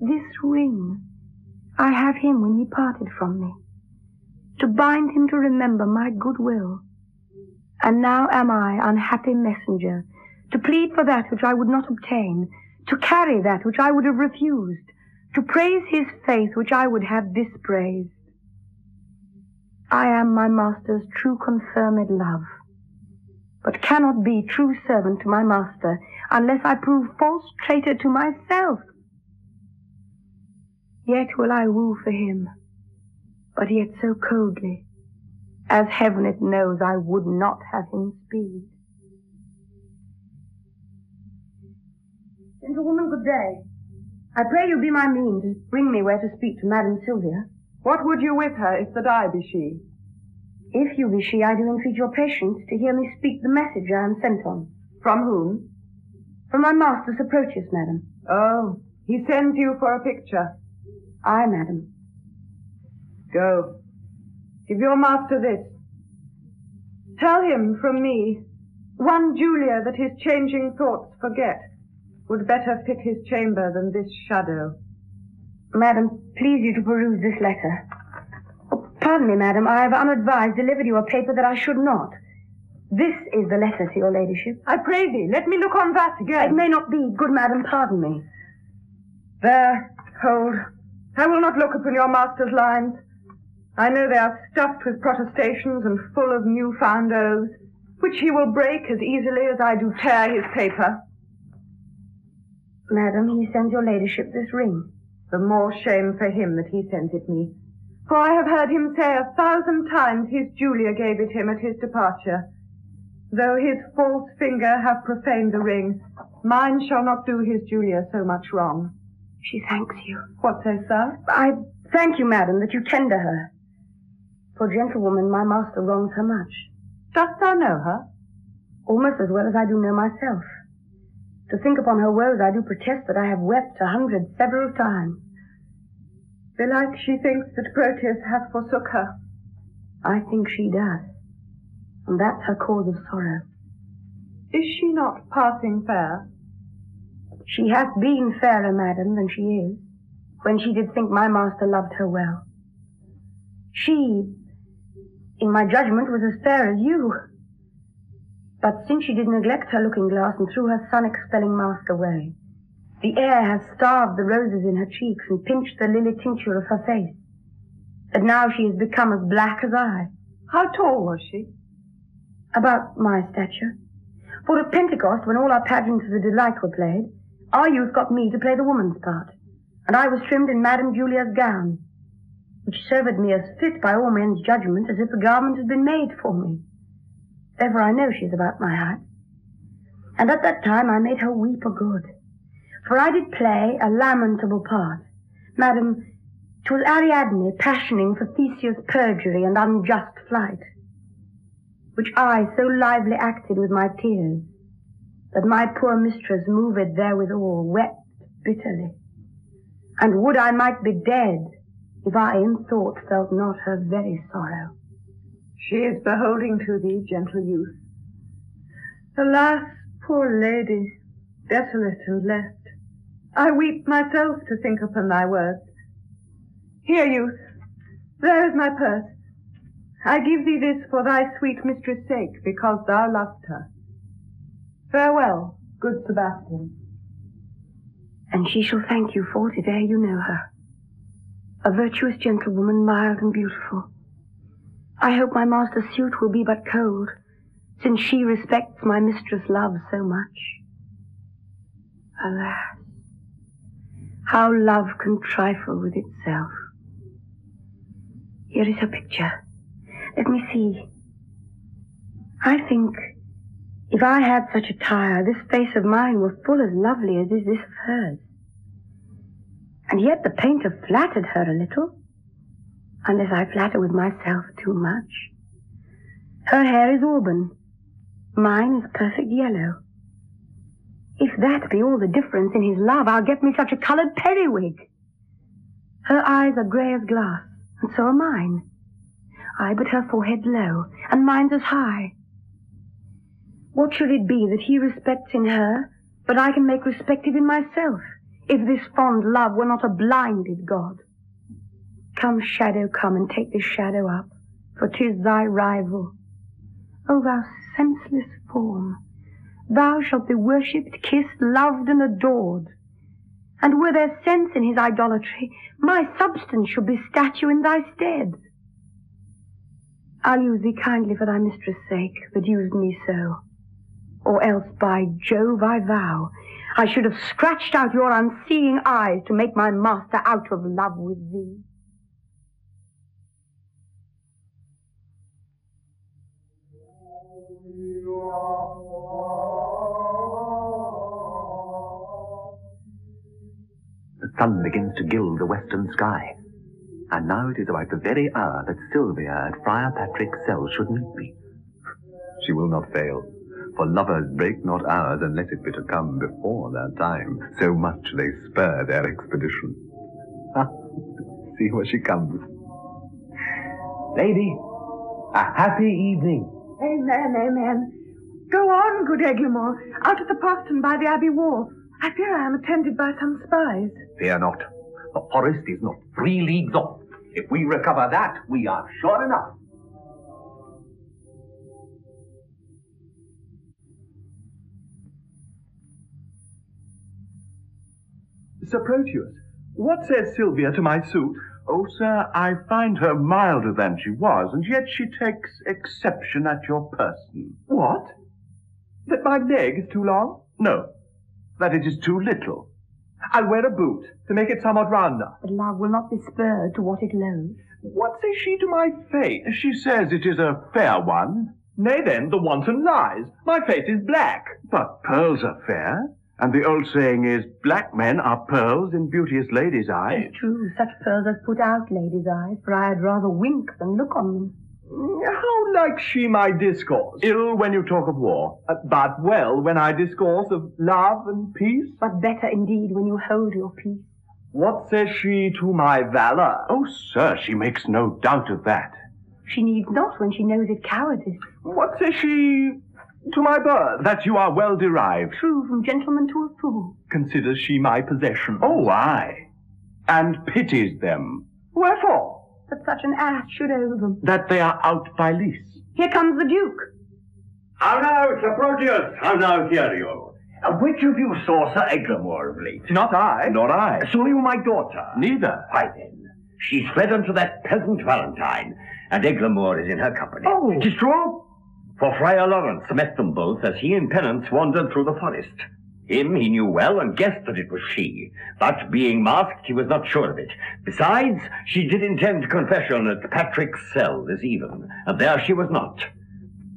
This ring, I have him when he parted from me, to bind him to remember my good will. And now am I, unhappy messenger, to plead for that which I would not obtain, to carry that which I would have refused, to praise his faith which I would have dispraised. I am my master's true confirmed love, but cannot be true servant to my master unless I prove false traitor to myself. Yet will I woo for him, but yet so coldly, as heaven it knows I would not have him speed. Gentlewoman, good day. I pray you be my means to bring me where to speak to Madam Silvia. What would you with her if that I be she? If you be she, I do entreat your patience to hear me speak the message I am sent on. From whom? From my master's approaches, madam. Oh, he sends you for a picture. Aye, madam. Go. Give your master this. Tell him from me, one Julia that his changing thoughts forget would better fit his chamber than this shadow. Madam, please you to peruse this letter. Oh, pardon me, madam, I have unadvised delivered you a paper that I should not. This is the letter to your ladyship. I pray thee, let me look on that again. It may not be, good madam, pardon me. There, hold. I will not look upon your master's lines. I know they are stuffed with protestations and full of new-found oaths, which he will break as easily as I do tear his paper. Madam, he sends your ladyship this ring. The more shame for him that he sends it me. For I have heard him say a thousand times his Julia gave it him at his departure. Though his false finger have profaned the ring, mine shall not do his Julia so much wrong. She thanks you. What sayst thou? I thank you, madam, that you tender her. For gentlewoman, my master wrongs her much. Dost thou know her? Almost as well as I do know myself. To think upon her woes, I do protest that I have wept a hundred several times. Belike she thinks that Proteus hath forsook her. I think she does. And that's her cause of sorrow. Is she not passing fair? She hath been fairer, madam, than she is, when she did think my master loved her well. She, in my judgment, was as fair as you. But since she did neglect her looking glass and threw her sun-expelling mask away, the air has starved the roses in her cheeks and pinched the lily tincture of her face, that now she has become as black as I. How tall was she? About my stature. For at Pentecost, when all our pageants of the delight were played, our youth got me to play the woman's part, and I was trimmed in Madame Julia's gown, which served me as fit by all men's judgment as if the garment had been made for me. Therefore I know she's about my height. And at that time I made her weep a good, for I did play a lamentable part. Madam, 'twas Ariadne passioning for Theseus' perjury and unjust flight, which I so lively acted with my tears, that my poor mistress, moved therewithal, wept bitterly. And would I might be dead, if I in thought felt not her very sorrow. She is beholding to thee, gentle youth. Alas, poor lady, desolate and left. I weep myself to think upon thy words. Here, youth, there is my purse. I give thee this for thy sweet mistress' sake, because thou lovest her. Farewell, good Sebastian. And she shall thank you for it e'er you know her. A virtuous gentlewoman, mild and beautiful. I hope my master's suit will be but cold, since she respects my mistress' love so much. Alas, how love can trifle with itself. Here is her picture. Let me see. I think if I had such attire, this face of mine were full as lovely as is this of hers. And yet the painter flattered her a little, unless I flatter with myself too much. Her hair is auburn, Mine is perfect yellow. If that be all the difference in his love, I'll get me such a coloured periwig. Her eyes are grey as glass, and so are mine. I but her forehead low, and mine's as high. What should it be that he respects in her, but I can make respected in myself, if this fond love were not a blinded God? Come, shadow, come and take this shadow up, for 'tis thy rival. O thou senseless form, thou shalt be worshipped, kissed, loved, and adored. And were there sense in his idolatry, my substance should be statue in thy stead. I'll use thee kindly for thy mistress' sake, that used me so. Or else, by Jove, I vow, I should have scratched out your unseeing eyes to make my master out of love with thee. The sun begins to gild the western sky. And now it is about the very hour that Silvia at Friar Patrick's cell should meet me. She will not fail, for lovers break not hours unless it be to come before their time, so much they spur their expedition. Ah, see where she comes. Lady, a happy evening. Amen, amen. Go on, good Eglamour, out at the postern by the abbey wall. I fear I am attended by some spies. Fear not. The forest is not three leagues off. If we recover that, we are sure enough. Sir Proteus, what says Silvia to my suit? Oh, sir, I find her milder than she was, and yet she takes exception at your person. What? That my leg is too long? No, that it is too little. I'll wear a boot to make it somewhat rounder. But love will not be spurred to what it loathes. What says she to my face? She says it is a fair one. Nay then, the wanton lies. My face is black. But pearls are fair, and the old saying is, black men are pearls in beauteous ladies' eyes. It's true, such pearls as put out ladies' eyes, for I had rather wink than look on them. How likes she my discourse? Ill when you talk of war. Uh, but well when I discourse of love and peace. But better indeed when you hold your peace. What says she to my valor? Oh, sir, she makes no doubt of that. She needs not when she knows it cowardice. What says she to my birth? That you are well derived. True, from gentleman to a fool. Considers she my possession. Oh, aye. And pities them. Wherefore? That such an ass should owe them. That they are out by lease. Here comes the Duke. How now, Sir Proteus? How now, hear you? Uh, which of you saw Sir Eglamour of late? Not I. Nor I. Saw you my daughter? Neither. Why then, she's fled unto that peasant Valentine, and Eglamour is in her company. Oh. It is true. For Friar Lawrence met them both as he in penance wandered through the forest. Him he knew well and guessed that it was she, but being masked, he was not sure of it. Besides, she did intend confession at Patrick's cell this even, and there she was not.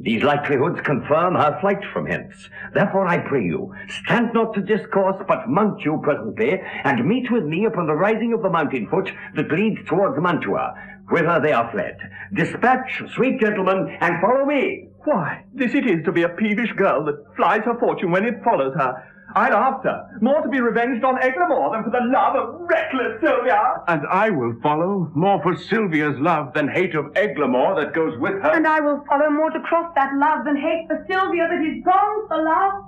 These likelihoods confirm her flight from hence. Therefore, I pray you, stand not to discourse, but mount you presently, and meet with me upon the rising of the mountain foot that leads towards Mantua, whither they are fled. Dispatch, sweet gentlemen, and follow me. Why, this it is to be a peevish girl that flies her fortune when it follows her. I'd after, more to be revenged on Eglamour than for the love of reckless Silvia. And I will follow, more for Silvia's love than hate of Eglamour that goes with her. And I will follow more to cross that love than hate for Silvia that is gone for love.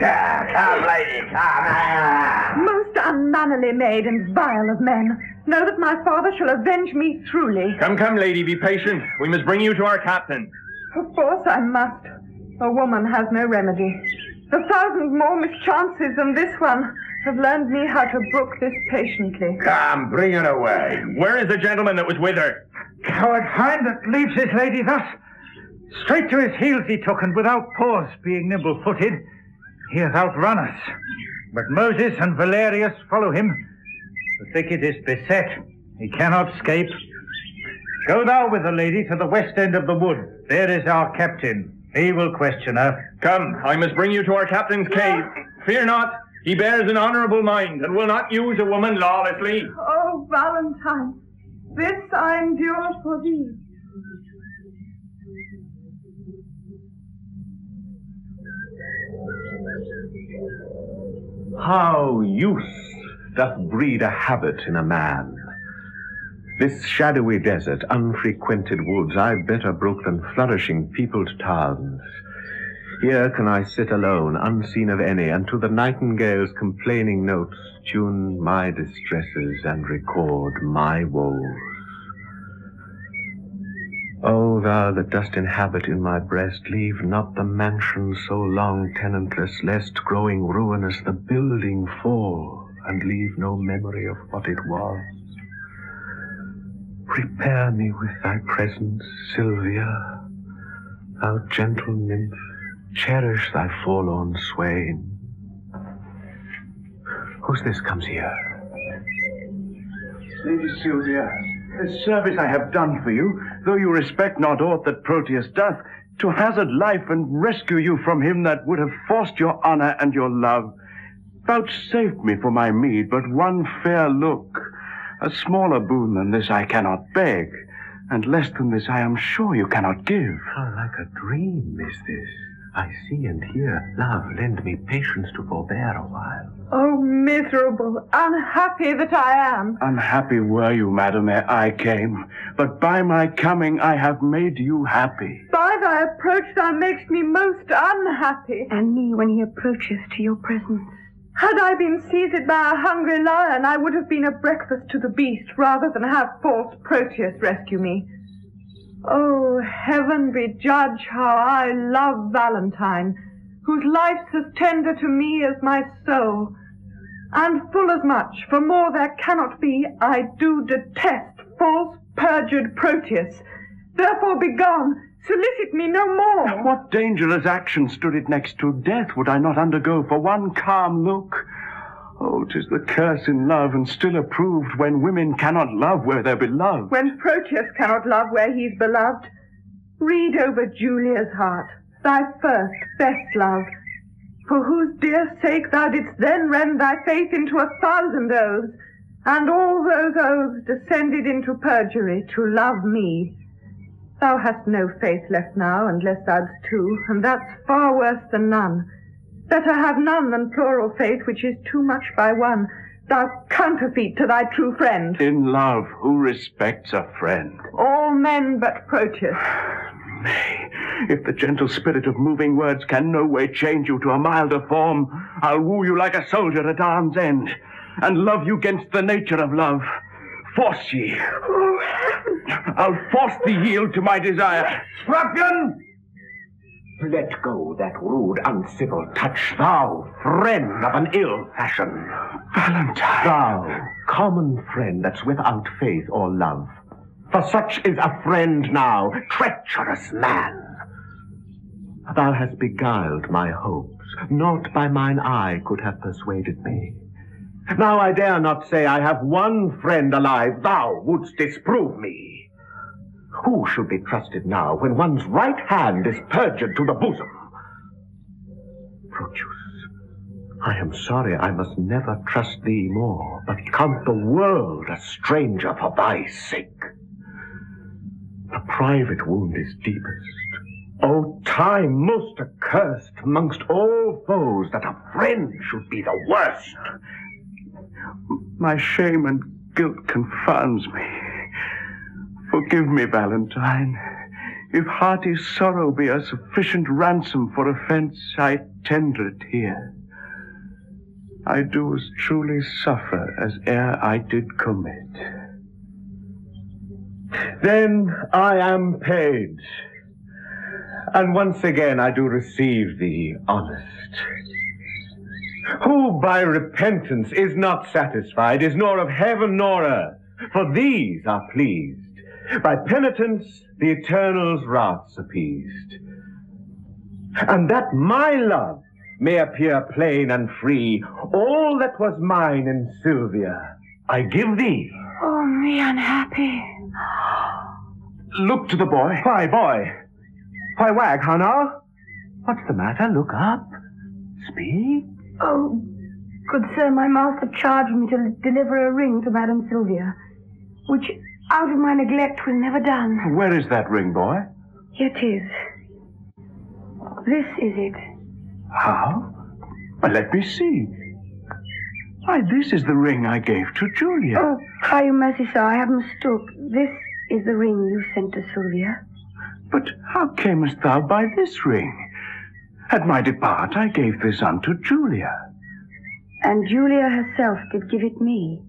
Come, lady, come. Most unmannerly maid and vile of men, know that my father shall avenge me truly. Come, come, lady, be patient. We must bring you to our captain. Of course I must. A woman has no remedy. A thousand more mischances than this one have learned me how to brook this patiently. Come, bring her away. Where is the gentleman that was with her? Coward hind that leaves his lady thus. Straight to his heels he took, and without pause, being nimble footed, he hath outrun us. But Moses and Valerius follow him. The thicket is beset. He cannot escape. Go thou with the lady to the west end of the wood. There is our captain. He will question her. Come, I must bring you to our captain's cave. Fear not, he bears an honorable mind and will not use a woman lawlessly. Oh, Valentine, this I endure for thee. How use doth breed a habit in a man. This shadowy desert, unfrequented woods, I better brook than flourishing peopled towns. Here can I sit alone, unseen of any, and to the nightingale's complaining notes tune my distresses and record my woes. O thou that dost inhabit in my breast, leave not the mansion so long tenantless, lest growing ruinous the building fall, and leave no memory of what it was. Prepare me with thy presence, Silvia, thou gentle nymph, cherish thy forlorn swain. Who's this comes here? Lady Silvia, the service I have done for you, though you respect not aught that Proteus doth, to hazard life and rescue you from him that would have forced your honor and your love. Vouchsafe me for my meed but one fair look. A smaller boon than this I cannot beg, and less than this I am sure you cannot give. How like a dream is this? I see and hear. Love, lend me patience to forbear a while. Oh, miserable, unhappy that I am. Unhappy were you, madam, ere I came, but by my coming I have made you happy. By thy approach thou makest me most unhappy. And me when he approaches to your presence. Had I been seized by a hungry lion, I would have been a breakfast to the beast rather than have false Proteus rescue me. Oh, heaven be judge how I love Valentine, whose life's as tender to me as my soul. And full as much, for more there cannot be, I do detest false perjured Proteus. Therefore begone, solicit me no more. What dangerous action stood it next to death would I not undergo for one calm look? Oh, 'tis the curse in love, and still approved when women cannot love where they're beloved. When Proteus cannot love where he's beloved, read over Julia's heart, thy first, best love, for whose dear sake thou didst then rend thy faith into a thousand oaths, and all those oaths descended into perjury to love me. Thou hast no faith left now, unless thou'dst two, and that's far worse than none. Better have none than plural faith, which is too much by one. Thou counterfeit to thy true friend. In love, who respects a friend? All men but Proteus. *sighs* Nay, if the gentle spirit of moving words can no way change you to a milder form, I'll woo you like a soldier at arm's end, and love you against the nature of love. Force ye. I'll force thee yield to my desire. Ruffian! Let go that rude, uncivil touch, thou friend of an ill fashion. Valentine. Thou, common friend that's without faith or love. For such is a friend now, treacherous man. Thou hast beguiled my hopes. Naught by mine eye could have persuaded me. Now I dare not say I have one friend alive. Thou wouldst disprove me. Who should be trusted now when one's right hand is perjured to the bosom? Proteus, I am sorry I must never trust thee more, but count the world a stranger for thy sake. The private wound is deepest. O time most accursed amongst all foes that a friend should be the worst. My shame and guilt confounds me. Forgive me, Valentine. If hearty sorrow be a sufficient ransom for offense, I tender it here. I do as truly suffer as ere I did commit. Then I am paid. And once again I do receive thee honest. Who by repentance is not satisfied is nor of heaven nor earth, for these are pleased. By penitence the eternal's wrath's appeased. And that my love may appear plain and free, all that was mine in Silvia I give thee. Oh, me unhappy. Look to the boy. Why, boy? Why, Wag, how now? What's the matter? Look up. Speak. Oh, good sir, my master charged me to deliver a ring to Madame Silvia, which out of my neglect was never done. Where is that ring, boy? Here it is. This is it. How? Well, let me see. Why, this is the ring I gave to Julia. Oh, cry you mercy, sir. I have mistook. This is the ring you sent to Silvia. But how camest thou by this ring? At my depart I gave this unto Julia. And Julia herself did give it me.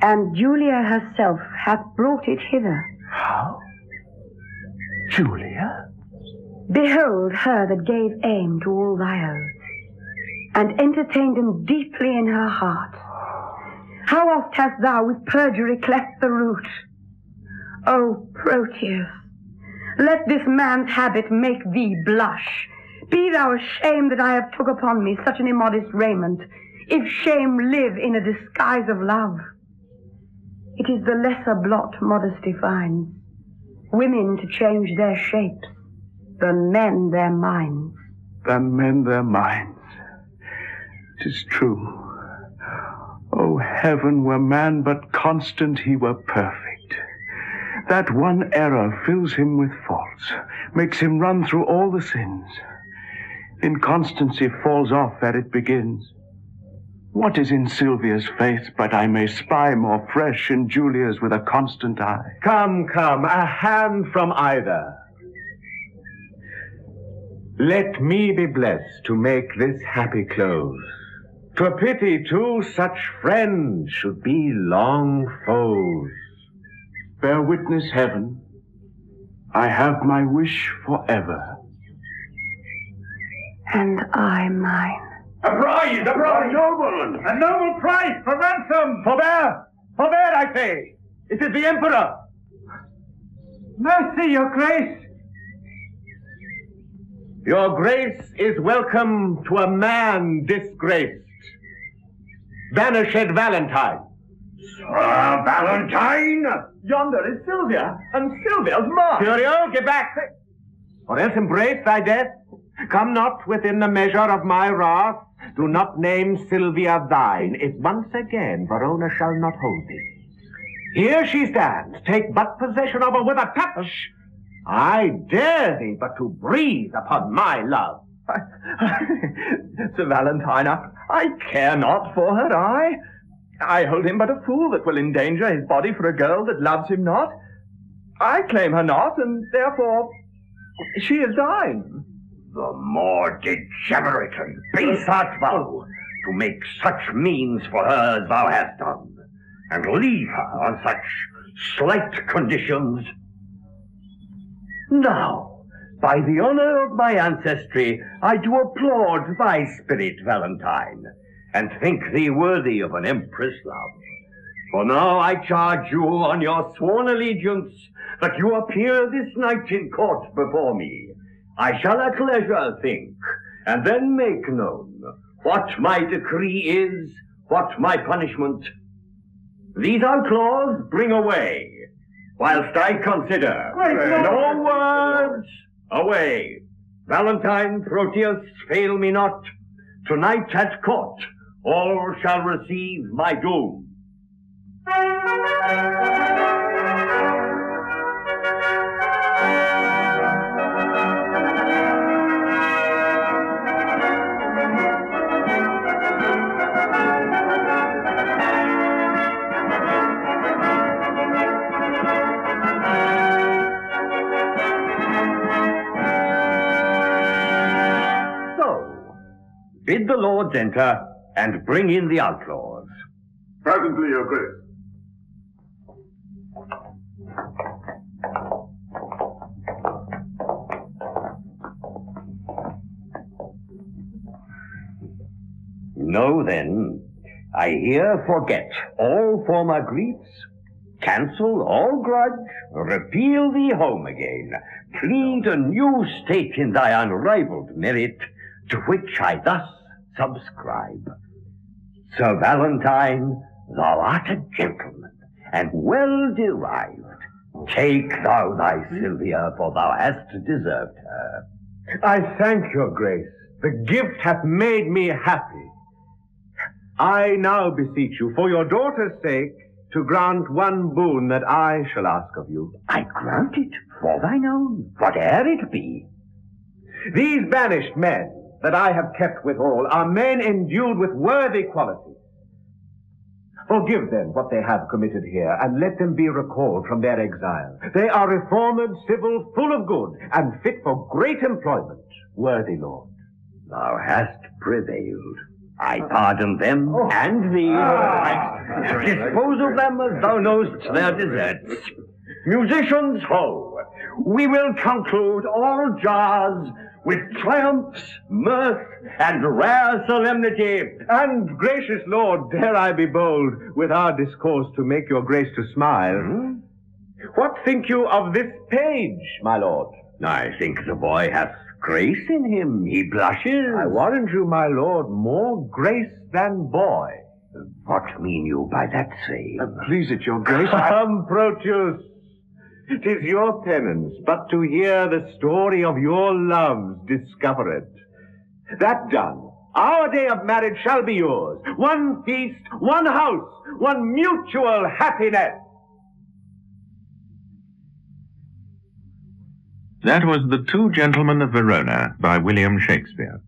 And Julia herself hath brought it hither. How? Julia? Behold her that gave aim to all thy oaths, and entertained them deeply in her heart. How oft hast thou with perjury cleft the root? O Proteus, let this man's habit make thee blush. Be thou ashamed that I have took upon me such an immodest raiment, if shame live in a disguise of love. It is the lesser blot modesty finds, women to change their shapes, the men their minds. Than men their minds. Tis true. O heaven, were man but constant, he were perfect. That one error fills him with faults, makes him run through all the sins. Inconstancy falls off ere it begins. What is in Silvia's face but I may spy more fresh in Julia's with a constant eye? Come, come, a hand from either. Let me be blessed to make this happy close. For pity two such friends should be long foes. Bear witness, heaven, I have my wish forever. And I mine. A prize! A prize! noble! A noble prize for ransom! Forbear! Forbear, I say! It is the Emperor! Mercy, your grace! Your grace is welcome to a man disgraced. Banished Valentine. Sir Valentine! Yonder is Silvia, and Silvia's mine. Thurio, get back! Or else embrace thy death. Come not within the measure of my wrath. Do not name Silvia thine, if once again Verona shall not hold thee. Here she stands. Take but possession of her with a touch. I dare thee but to breathe upon my love. Sir Valentine, I, I care not for her, I. I hold him but a fool that will endanger his body for a girl that loves him not. I claim her not, and therefore she is thine. The more degenerate and Base art thou to make such means for her as thou hast done, and leave her on such slight conditions. Now, by the honor of my ancestry, I do applaud thy spirit, Valentine, and think thee worthy of an empress love. For now I charge you on your sworn allegiance that you appear this night in court before me. I shall at leisure think, and then make known what my decree is, what my punishment. These outlaws bring away, whilst I consider. Great no words! Away! Valentine, Proteus, fail me not. Tonight at court, all shall receive my doom. Bid the lords enter and bring in the outlaws. Presently, your grace. Know then, I here forget all former griefs, cancel all grudge, repeal thee home again, plead a new stake in thy unrivaled merit, to which I thus subscribe. Sir Valentine, thou art a gentleman, and well derived. Take thou thy Silvia, for thou hast deserved her. I thank your grace. The gift hath made me happy. I now beseech you, for your daughter's sake, to grant one boon that I shall ask of you. I grant it for thine own, whate'er it be. These banished men that I have kept withal are men endued with worthy qualities. Forgive them what they have committed here, and let them be recalled from their exile. They are reformed, civil, full of good, and fit for great employment, worthy lord. Thou hast prevailed. I oh. pardon them oh. and thee. Ah. Dispose of them as thou knowest their deserts. Musicians, ho! We will conclude all jars with triumphs, mirth, and rare solemnity. And, gracious lord, dare I be bold, with our discourse to make your grace to smile. Hmm? What think you of this page, my lord? I think the boy hath grace in him. He blushes. I warrant you, my lord, more grace than boy. What mean you by that saying? Uh, please it, your grace. *laughs* Come, Proteus. Tis your penance, but to hear the story of your loves discover it. That done, our day of marriage shall be yours. One feast, one house, one mutual happiness. That was The Two Gentlemen of Verona by William Shakespeare.